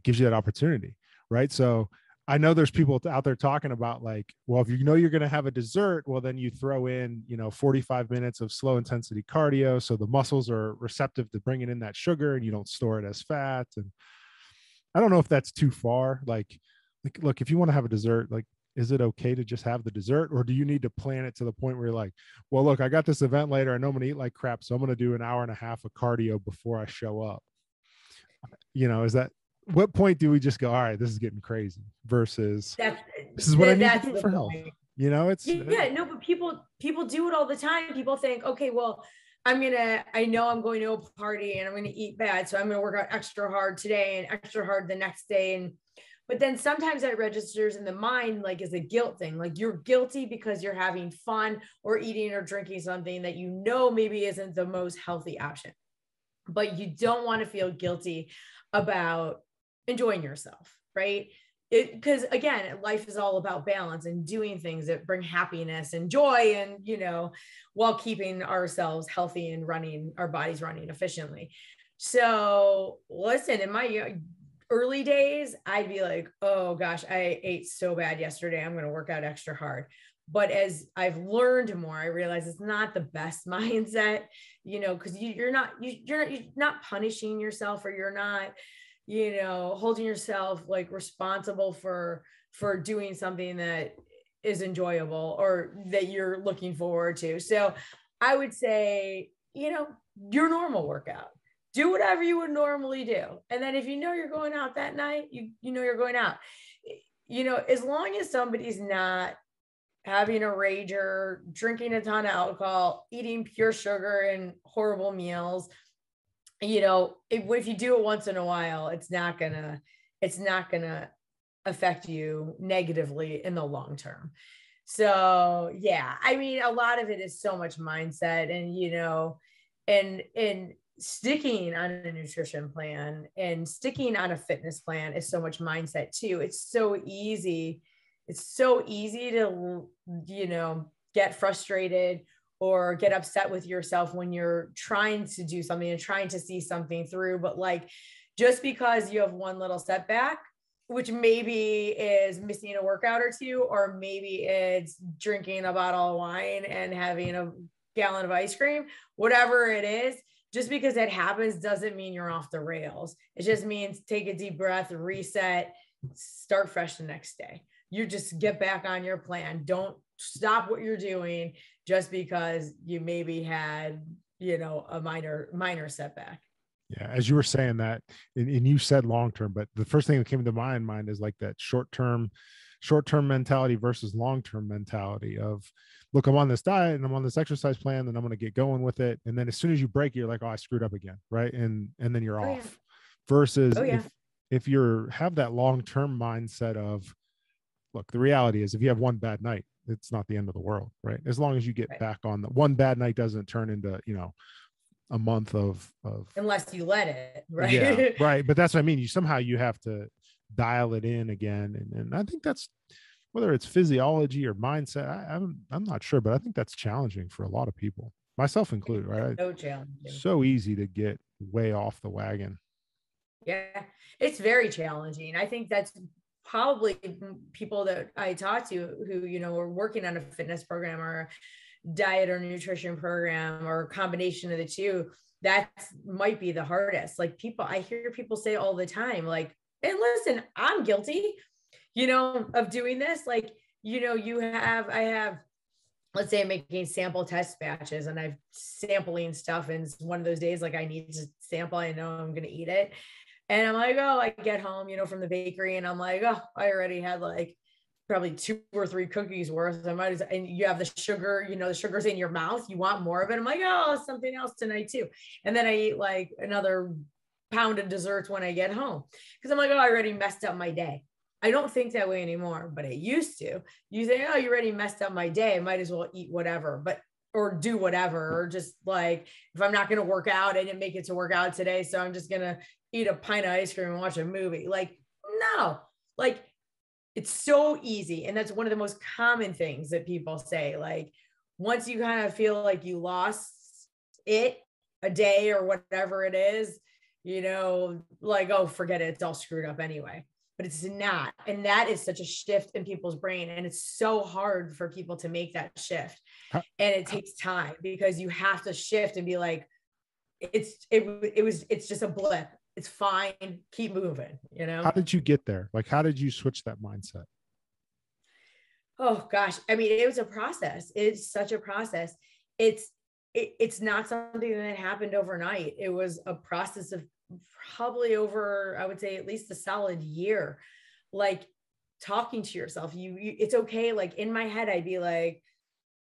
gives you that opportunity right so I know there's people out there talking about like, well, if you know you're going to have a dessert, well, then you throw in, you know, 45 minutes of slow intensity cardio. So the muscles are receptive to bringing in that sugar and you don't store it as fat. And I don't know if that's too far. Like, like, look, if you want to have a dessert, like, is it okay to just have the dessert or do you need to plan it to the point where you're like, well, look, I got this event later. I know I'm going to eat like crap. So I'm going to do an hour and a half of cardio before I show up. You know, is that, what point do we just go all right this is getting crazy versus that's, this is what i need to do for health. you know it's yeah no but people people do it all the time. People think okay well i'm gonna i know i'm going to a party and i'm gonna eat bad so i'm gonna work out extra hard today and extra hard the next day. And but then sometimes that registers in the mind like as a guilt thing. Like you're guilty because you're having fun or eating or drinking something that you know maybe isn't the most healthy option. But you don't want to feel guilty about enjoying yourself, right? because again life is all about balance and doing things that bring happiness and joy and you know while keeping ourselves healthy and running our bodies running efficiently. So listen in my early days i'd be like oh gosh i ate so bad yesterday. I'm going to work out extra hard. But as i've learned more i realize it's not the best mindset you know because you, are not you, you're not you're not punishing yourself or you're not you know holding yourself like responsible for for doing something that is enjoyable or that you're looking forward to. So i would say you know your normal workout. Do whatever you would normally do. And then if you know you're going out that night you you know you're going out. You know as long as somebody's not having a rager drinking a ton of alcohol eating pure sugar and horrible meals you know, if, if you do it once in a while, it's not gonna, it's not gonna affect you negatively in the long term. So yeah, I mean, a lot of it is so much mindset and, you know, and, and sticking on a nutrition plan and sticking on a fitness plan is so much mindset too. It's so easy. It's so easy to, you know, get frustrated or get upset with yourself when you're trying to do something and trying to see something through. But like, just because you have one little setback, which maybe is missing a workout or two, or maybe it's drinking a bottle of wine and having a gallon of ice cream, whatever it is, just because it happens doesn't mean you're off the rails. It just means take a deep breath, reset, start fresh the next day. You just get back on your plan. Don't stop what you're doing just because you maybe had, you know, a minor minor setback. Yeah, as you were saying that, and, and you said long term, but the first thing that came to my mind is like that short term, short term mentality versus long term mentality of, look, I'm on this diet and I'm on this exercise plan, and I'm going to get going with it, and then as soon as you break, you're like, oh, I screwed up again, right? And and then you're oh, off. Yeah. Versus oh, yeah. if if you're have that long term mindset of, look, the reality is if you have one bad night, it's not the end of the world, right? As long as you get right. back on the one bad night doesn't turn into you know a month of of unless you let it right yeah, right but that's what i mean you somehow you have to dial it in again and, and i think that's whether it's physiology or mindset I, am I'm, I'm not sure but i think that's challenging for a lot of people myself included right so challenging so easy to get way off the wagon yeah it's very challenging i think that's probably people that i talk to who you know are working on a fitness program or diet or nutrition program or combination of the two that might be the hardest. Like people i hear people say all the time like and listen i'm guilty you know of doing this. Like you know you have i have let's say i'm making sample test batches and i'm sampling stuff and one of those days like i need to sample i know i'm going to eat it and i'm like oh i get home you know from the bakery and i'm like oh i already had like probably two or three cookies worth. I might, as and you have the sugar, you know, the sugar's in your mouth. You want more of it. I'm like, oh, something else tonight too. And then I eat like another pound of desserts when I get home because I'm like, oh, I already messed up my day. I don't think that way anymore, but I used to. You say, oh, you already messed up my day. I might as well eat whatever, but or do whatever, or just like if I'm not going to work out, I didn't make it to work out today, so I'm just gonna eat a pint of ice cream and watch a movie. Like, no, like it's so easy and that's one of the most common things that people say like once you kind of feel like you lost it a day or whatever it is you know like oh forget it it's all screwed up anyway. But it's not and that is such a shift in people's brain and it's so hard for people to make that shift and it takes time because you have to shift and be like it's it, it was it's just a blip. It's fine. Keep moving you know? How did you get there? Like how did you switch that mindset? Oh gosh. I mean it was a process. It's such a process. It's it, it's not something that happened overnight. It was a process of probably over i would say at least a solid year. Like talking to yourself you, you it's okay. Like in my head i'd be like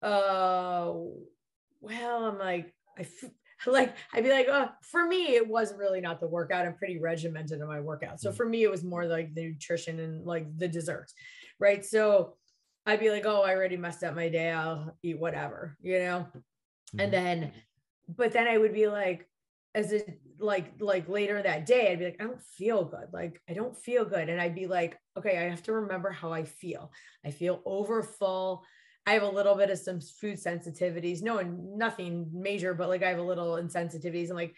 uh, well i'm like I, f- like I'd be like, oh, for me, it wasn't really not the workout. I'm pretty regimented in my workout. So mm. for me, it was more like the nutrition and like the desserts. Right. So I'd be like, oh, I already messed up my day. I'll eat whatever, you know? Mm-hmm. And then, but then I would be like, as it like like later that day, I'd be like, I don't feel good. Like I don't feel good. And I'd be like, okay, I have to remember how I feel. I feel over full. I have a little bit of some food sensitivities. No, nothing major, but like I have a little insensitivities. I'm like,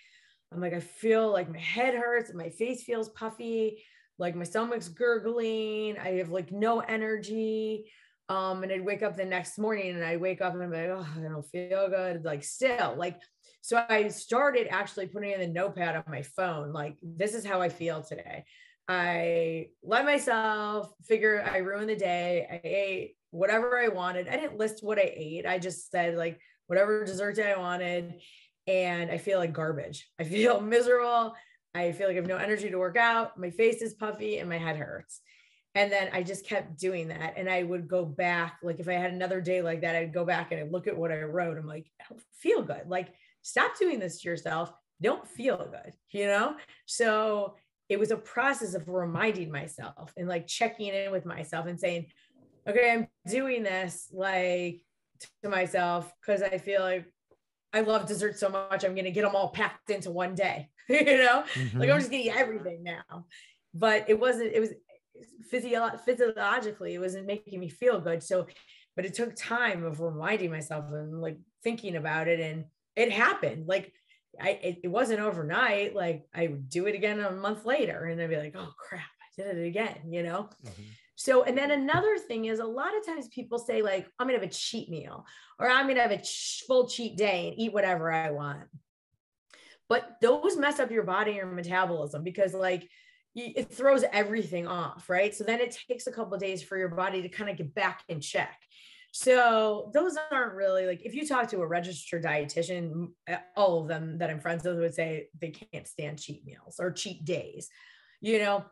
I'm like, I feel like my head hurts, my face feels puffy, like my stomach's gurgling. I have like no energy. Um, and I'd wake up the next morning and I'd wake up and I'm like, oh, I don't feel good. Like still, like, so I started actually putting in the notepad on my phone, like, this is how I feel today. I let myself figure I ruined the day. I ate whatever I wanted. I didn't list what I ate. I just said like whatever dessert I wanted. And I feel like garbage. I feel miserable. I feel like I have no energy to work out. My face is puffy and my head hurts. And then I just kept doing that. And I would go back. Like if I had another day like that, I'd go back and I'd look at what I wrote. I'm like, I don't feel good. Like, stop doing this to yourself. Don't feel good, you know? So it was a process of reminding myself and like checking in with myself and saying, okay, I'm doing this like to myself because I feel like I love dessert so much. I'm going to get them all packed into one day, you know, mm-hmm. like I'm just going to eat everything now. But it wasn't, it was physio- physiologically, it wasn't making me feel good. So, but it took time of reminding myself and like thinking about it. And it happened. Like, I, it, it wasn't overnight. Like I would do it again a month later and I'd be like, oh crap, I did it again, you know? Mm-hmm. So, and then another thing is a lot of times people say, like, I'm going to have a cheat meal or I'm going to have a full cheat day and eat whatever I want. but those mess up your body and your metabolism because like it throws everything off, right? So then it takes a couple days for your body to kind of get back in check. So those aren't really like if you talk to a registered dietitian, eh, all of them that I'm friends with would say they can't stand cheat meals or cheat days. You know,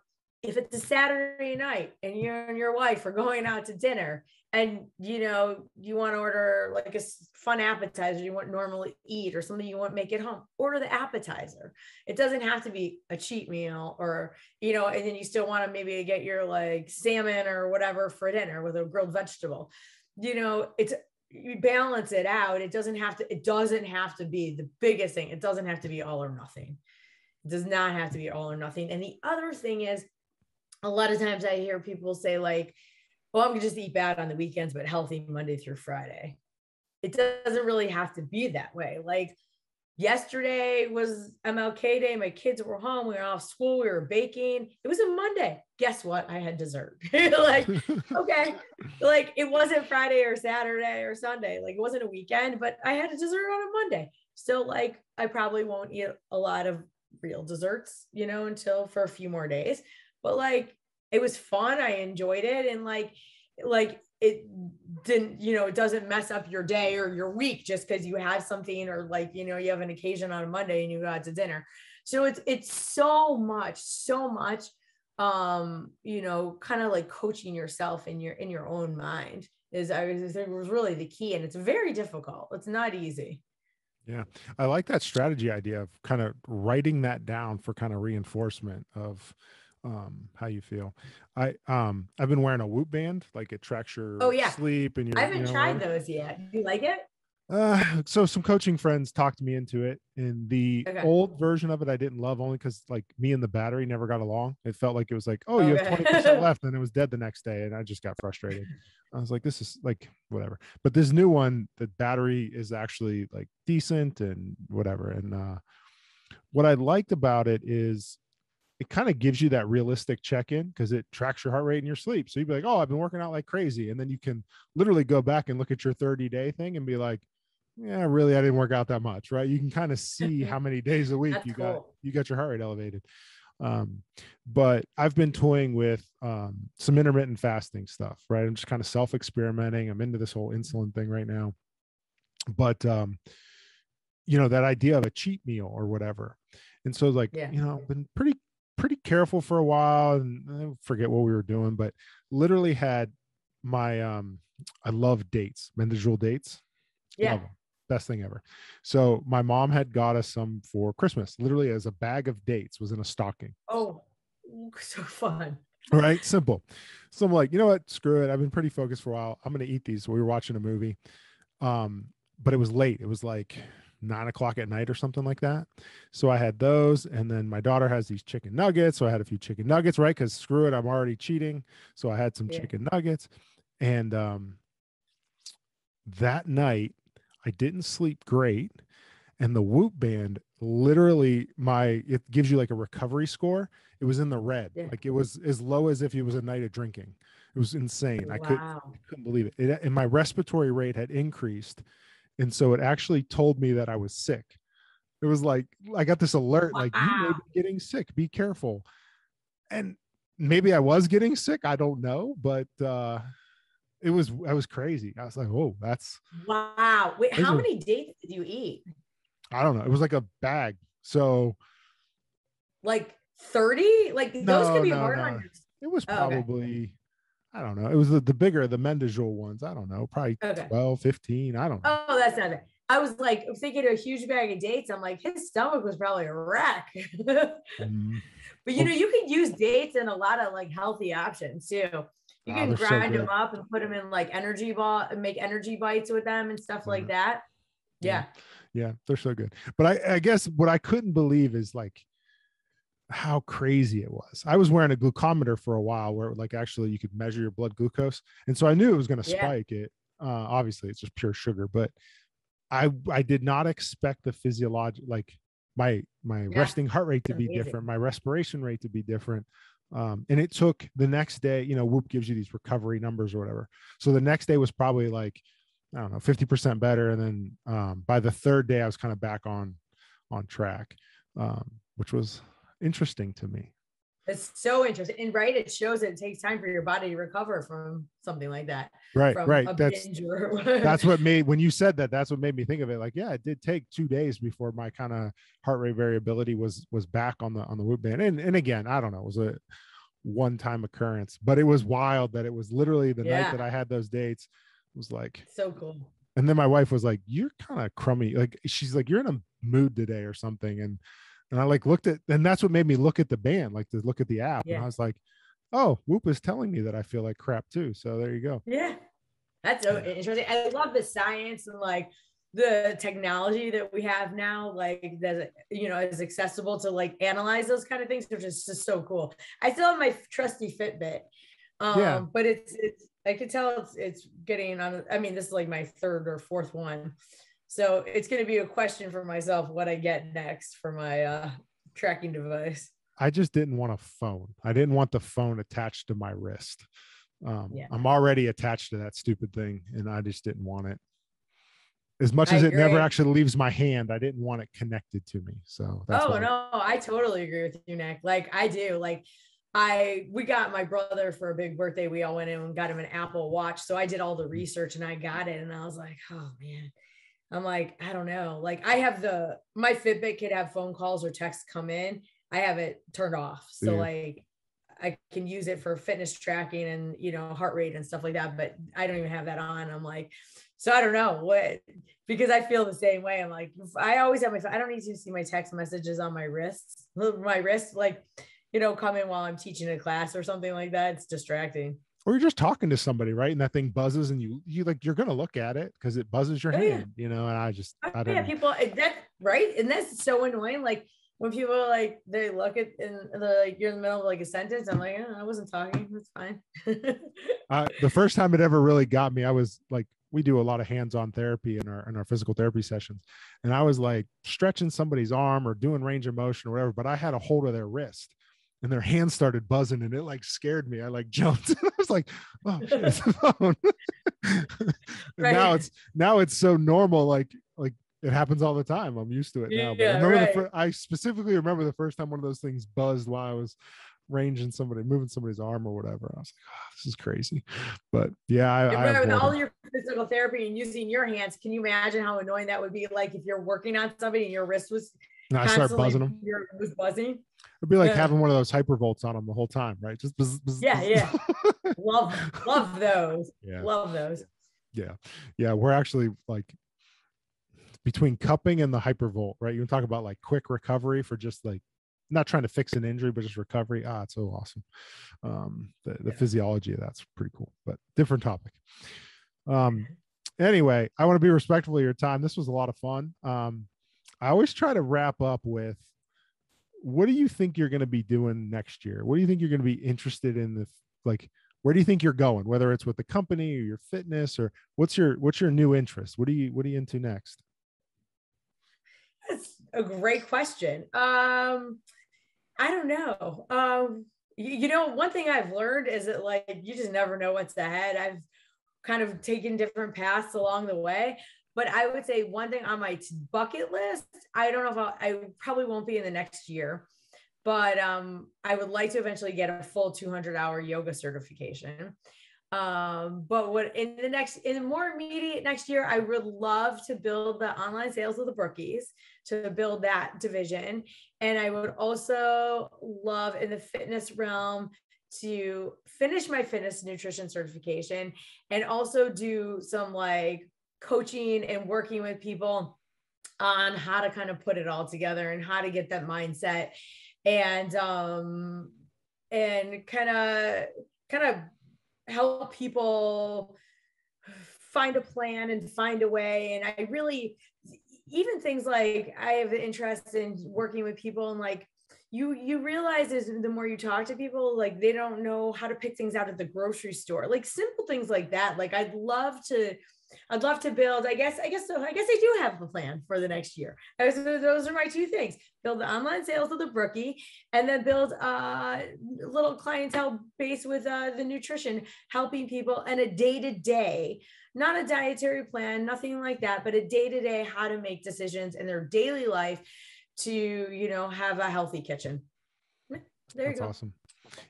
if it's a Saturday night and you and your wife are going out to dinner and you know you want to order like a fun appetizer you want normally eat or something you want to make at home order the appetizer. It doesn't have to be a cheat meal or you know and then you still want to maybe get your like salmon or whatever for dinner with a grilled vegetable. You know it's you balance it out. It doesn't have to it doesn't have to be the biggest thing. It doesn't have to be all or nothing. It does not have to be all or nothing. And the other thing is a lot of times i hear people say like well, I'm gonna just eat bad on the weekends, but healthy Monday through Friday. It doesn't really have to be that way. Like yesterday was MLK Day. My kids were home. We were off school. We were baking. It was a Monday. Guess what? I had dessert. like, okay. Like it wasn't Friday or Saturday or Sunday. Like it wasn't a weekend, but I had a dessert on a Monday. So like I probably won't eat a lot of real desserts, you know, until for a few more days. But like it was fun. I enjoyed it. And like, like it didn't, you know, it doesn't mess up your day or your week just because you had something or like, you know, you have an occasion on a Monday and you go out to dinner. So it's it's so much, so much um, you know, kind of like coaching yourself in your in your own mind is I was it was really the key. And it's very difficult. It's not easy. Yeah. I like that strategy idea of kind of writing that down for kind of reinforcement of um how you feel. I um i've been wearing a whoop band like it tracks your oh yeah. sleep and your i haven't you know, tried whatever. those yet. Do you like it? Uh so some coaching friends talked me into it and the okay. old version of it i didn't love only because like me and the battery never got along. It felt like it was like oh you have 20% left and it was dead the next day and i just got frustrated. I was like this is like whatever. But this new one the battery is actually like decent and whatever and uh what i liked about it is it kind of gives you that realistic check-in because it tracks your heart rate and your sleep. So you'd be like, oh, I've been working out like crazy. And then you can literally go back and look at your 30 day thing and be like, yeah, really, I didn't work out that much. Right. You can kind of see how many days a week you cool. got you got your heart rate elevated. Um, but I've been toying with um, some intermittent fasting stuff, right? I'm just kind of self-experimenting. I'm into this whole insulin thing right now. But um, you know, that idea of a cheat meal or whatever. And so like, yeah. you know, been pretty pretty careful for a while and I forget what we were doing, but literally had my um I love dates, Medjool dates. Yeah. Best thing ever. So my mom had got us some for Christmas, literally as a bag of dates was in a stocking. Oh, so fun. All right, simple. So I'm like, you know what? Screw it. I've been pretty focused for a while. I'm gonna eat these. We were watching a movie. Um, but it was late. It was like nine o'clock at night or something like that. So I had those. And then my daughter has these chicken nuggets. So I had a few chicken nuggets, right? Because screw it, I'm already cheating. So I had some yeah. chicken nuggets. And um, that night, I didn't sleep great. And the Whoop band literally, my it gives you like a recovery score. It was in the red, yeah. like it was as low as if it was a night of drinking. It was insane. Wow. I, could, I couldn't believe it. it. And my respiratory rate had increased and so it actually told me that I was sick. It was like I got this alert, wow. like you may be getting sick. Be careful. And maybe I was getting sick. I don't know, but uh it was I was crazy. I was like, oh, that's wow. Wait, how many dates did you eat? I don't know. It was like a bag. So like 30? Like no, those could be no, hard no. on your it was probably. I don't know. It was the, the bigger, the Medjool ones. I don't know, probably okay. 12, 15. I don't know. Oh, that's not it. I was like thinking a huge bag of dates. I'm like, his stomach was probably a wreck. mm. But you know, you can use dates in a lot of like healthy options too. You can oh, grind so them up and put them in like energy ball and make energy bites with them and stuff like that. Yeah. yeah. yeah. they're so good. But I, I guess what I couldn't believe is like how crazy it was. I was wearing a glucometer for a while where like actually you could measure your blood glucose. And so I knew it was going to spike it. Uh, obviously it's just pure sugar, but I I did not expect the physiologic like my my yeah. resting heart rate to be different, my respiration rate to be different. Um, and it took the next day, you know, Whoop gives you these recovery numbers or whatever. So the next day was probably like, I don't know, 50% better. And then um, by the third day, I was kind of back on on track, um, which was interesting to me. It's so interesting. And right, it shows it takes time for your body to recover from something like that. Right, right. That's that's what made when you said that, that's what made me think of it. Like, yeah, it did take two days before my kind of heart rate variability was was back on the on the whoop band. And and again, I don't know, it was a one time occurrence, but it was wild that it was literally the yeah. night that I had those dates. It was like so cool. And then my wife was like, You're kind of crummy. Like she's like, You're in a mood today or something. And and I like looked at, and that's what made me look at the band, like to look at the app. Yeah. And I was like, oh, Whoop is telling me that I feel like crap too. So there you go. Yeah. That's so interesting. I love the science and like the technology that we have now, like that, you know, is accessible to like analyze those kind of things, which is just so cool. I still have my trusty Fitbit. Um, yeah. but it's, it's, I could tell it's, it's getting on, I mean, this is like my third or fourth one. So it's going to be a question for myself what I get next for my uh, tracking device. I just didn't want a phone. I didn't want the phone attached to my wrist. Um, yeah. I'm already attached to that stupid thing, and I just didn't want it. As much as it never actually leaves my hand, I didn't want it connected to me. So oh no, I totally agree with you, Nick. Like I do. Like I we got my brother for a big birthday. We all went in and got him an Apple Watch. So I did all the research and I got it, and I was like, oh man I'm like, I don't know. Like I have the my Fitbit could have phone calls or texts come in. I have it turned off. So yeah. like I can use it for fitness tracking and you know heart rate and stuff like that, but I don't even have that on. I'm like, so I don't know what because I feel the same way. I'm like, I always have my I don't need to see my text messages on my wrists, my wrist, like you know, come in while I'm teaching a class or something like that. It's distracting or you're just talking to somebody, right? And that thing buzzes, and you you like you're gonna look at it because it buzzes your oh, hand, yeah. you know. And I just oh, I don't yeah, know. people that right, and that's so annoying. Like when people like they look at and they're like you're in the middle of like a sentence. I'm like, oh, I wasn't talking. That's fine. uh, the first time it ever really got me, I was like, we do a lot of hands-on therapy in our in our physical therapy sessions, and I was like stretching somebody's arm or doing range of motion or whatever, but I had a hold of their wrist and their hands started buzzing and it like scared me. I like jumped. I was like, oh shit, it's a phone. right. Now it's now it's so normal, like like it happens all the time. I'm used to it now. But yeah, I remember right. the fir- I specifically remember the first time one of those things buzzed while I was ranging somebody, moving somebody's arm or whatever. I was like, oh, this is crazy. But yeah, I, I with all your physical therapy and using your hands, can you imagine how annoying that would be? Like if you're working on somebody and your wrist was and I start buzzing them. Was buzzing. It'd be like yeah. having one of those hypervolts on them the whole time, right? Just buzz, buzz, yeah, buzz. yeah. love, love those. Yeah, love those. Yeah, yeah. We're actually like between cupping and the hypervolt, right? You can talk about like quick recovery for just like not trying to fix an injury, but just recovery. Ah, it's so awesome. Um, the, the yeah. physiology of that's pretty cool, but different topic. Um, anyway, I want to be respectful of your time. This was a lot of fun. Um, I always try to wrap up with what do you think you're going to be doing next year? What do you think you're going to be interested in the like where do you think you're going whether it's with the company or your fitness or what's your what's your new interest? What are you what are you into next? That's a great question. Um I don't know. Um you, you know, one thing I've learned is that like you just never know what's ahead. I've kind of taken different paths along the way. But I would say one thing on my bucket list, I don't know if I'll, I probably won't be in the next year, but um, I would like to eventually get a full 200 hour yoga certification. Um, but what in the next, in the more immediate next year, I would love to build the online sales of the brookies to build that division. And I would also love in the fitness realm to finish my fitness nutrition certification and also do some like coaching and working with people on how to kind of put it all together and how to get that mindset and um and kind of kind of help people find a plan and find a way. And i really even things like i have an interest in working with people and like you you realize is the more you talk to people like they don't know how to pick things out at the grocery store like simple things like that. Like i'd love to I'd love to build. I guess. I guess. So. I guess I do have a plan for the next year. Those are my two things: build the online sales of the brookie, and then build a little clientele base with uh, the nutrition, helping people and a day to day, not a dietary plan, nothing like that, but a day to day how to make decisions in their daily life to you know have a healthy kitchen there That's you go awesome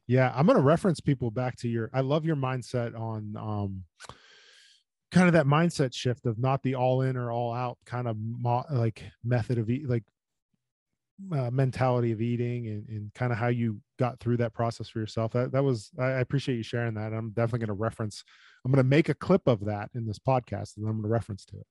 yeah i'm going to reference people back to your i love your mindset on um kind of that mindset shift of not the all in or all out kind of mo- like method of eat like uh, mentality of eating and, and kind of how you got through that process for yourself that that was i, I appreciate you sharing that i'm definitely going to reference i'm going to make a clip of that in this podcast and i'm going to reference to it.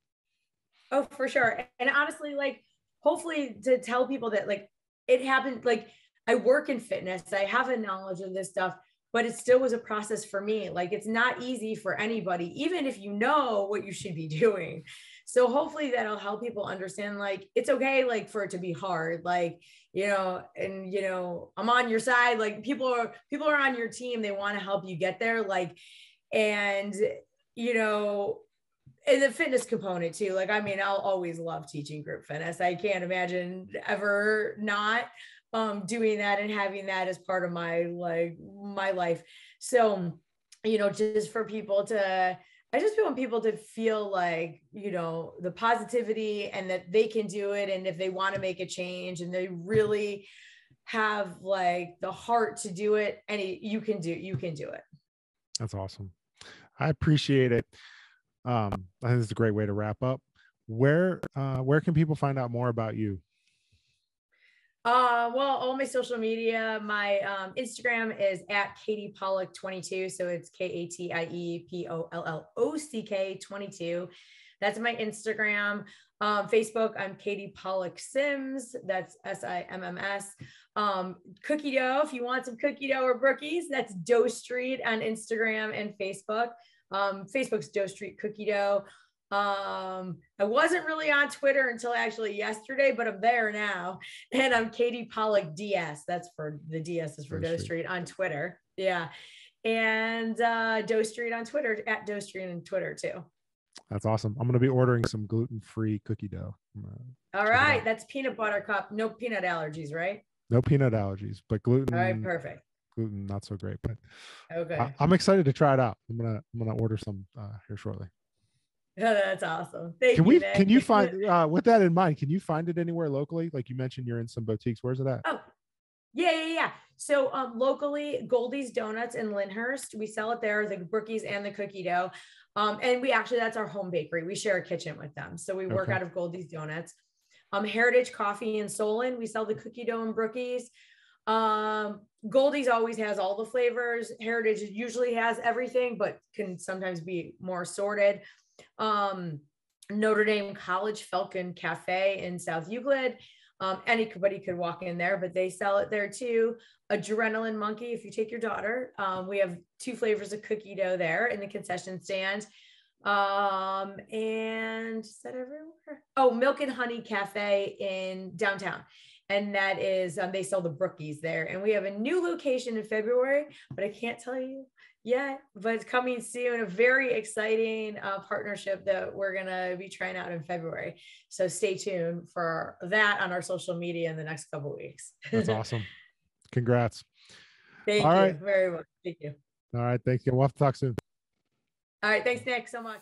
Oh for sure and honestly like hopefully to tell people that like it happened like i work in fitness i have a knowledge of this stuff but it still was a process for me. Like it's not easy for anybody even if you know what you should be doing. So hopefully that'll help people understand like it's okay like for it to be hard like you know and you know i'm on your side like people are people are on your team they want to help you get there like and you know and the fitness component too like i mean i'll always love teaching group fitness i can't imagine ever not um doing that and having that as part of my like my life so you know just for people to I just want people to feel like, you know, the positivity and that they can do it. And if they want to make a change and they really have like the heart to do it, and you can do, you can do it. That's awesome. I appreciate it. Um, I think it's a great way to wrap up. Where, uh, where can people find out more about you? Uh, well, all my social media, my um, Instagram is at Katie Pollock 22. So it's K A T I E P O L L O C K 22. That's my Instagram. Um, Facebook, I'm Katie Pollock Simms. That's S I M M S. Um, cookie dough, if you want some cookie dough or brookies, that's Dough Street on Instagram and Facebook. Um, Facebook's Dough Street Cookie Dough. Um, I wasn't really on Twitter until actually yesterday, but I'm there now. And I'm Katie Pollock DS. That's for the DS is for Dough, Street. Street on Twitter. Yeah. And uh Dough Street on Twitter at Dough Street on Twitter too. That's awesome. I'm gonna be ordering some gluten-free cookie dough. All right. That's peanut butter cup. No peanut allergies, right? No peanut allergies, but gluten. All right, perfect. Gluten, not so great, but okay. I, am excited to try it out. I'm gonna I'm gonna order some uh, here shortly. That's awesome. Thank can you, we Nick. can you find uh, with that in mind, can you find it anywhere locally? Like you mentioned you're in some boutiques. Where's it at? Oh, yeah, yeah, yeah. So um, locally, Goldie's Donuts in Lyndhurst. We sell it there, the brookies and the cookie dough. Um, and we actually that's our home bakery. We share a kitchen with them. So we work okay. out of Goldie's Donuts. Um, Heritage Coffee in Solon. We sell the cookie dough and brookies. Um, Goldie's always has all the flavors. Heritage usually has everything, but can sometimes be more sorted um, Notre Dame College Falcon Cafe in South Euclid. Um, anybody could walk in there, but they sell it there too. Adrenaline Monkey, if you take your daughter, um, we have two flavors of cookie dough there in the concession stand. Um, and is that everywhere? Oh, Milk and Honey Cafe in downtown. And that is, um, they sell the brookies there. And we have a new location in February, but I can't tell you yet, but it's coming soon. A very exciting uh, partnership that we're going to be trying out in February. So stay tuned for that on our social media in the next couple weeks. That's awesome. Congrats. Thank All you right. very much. Thank you. All right. Thank you. We'll have to talk soon. All right. Thanks, Nick, so much.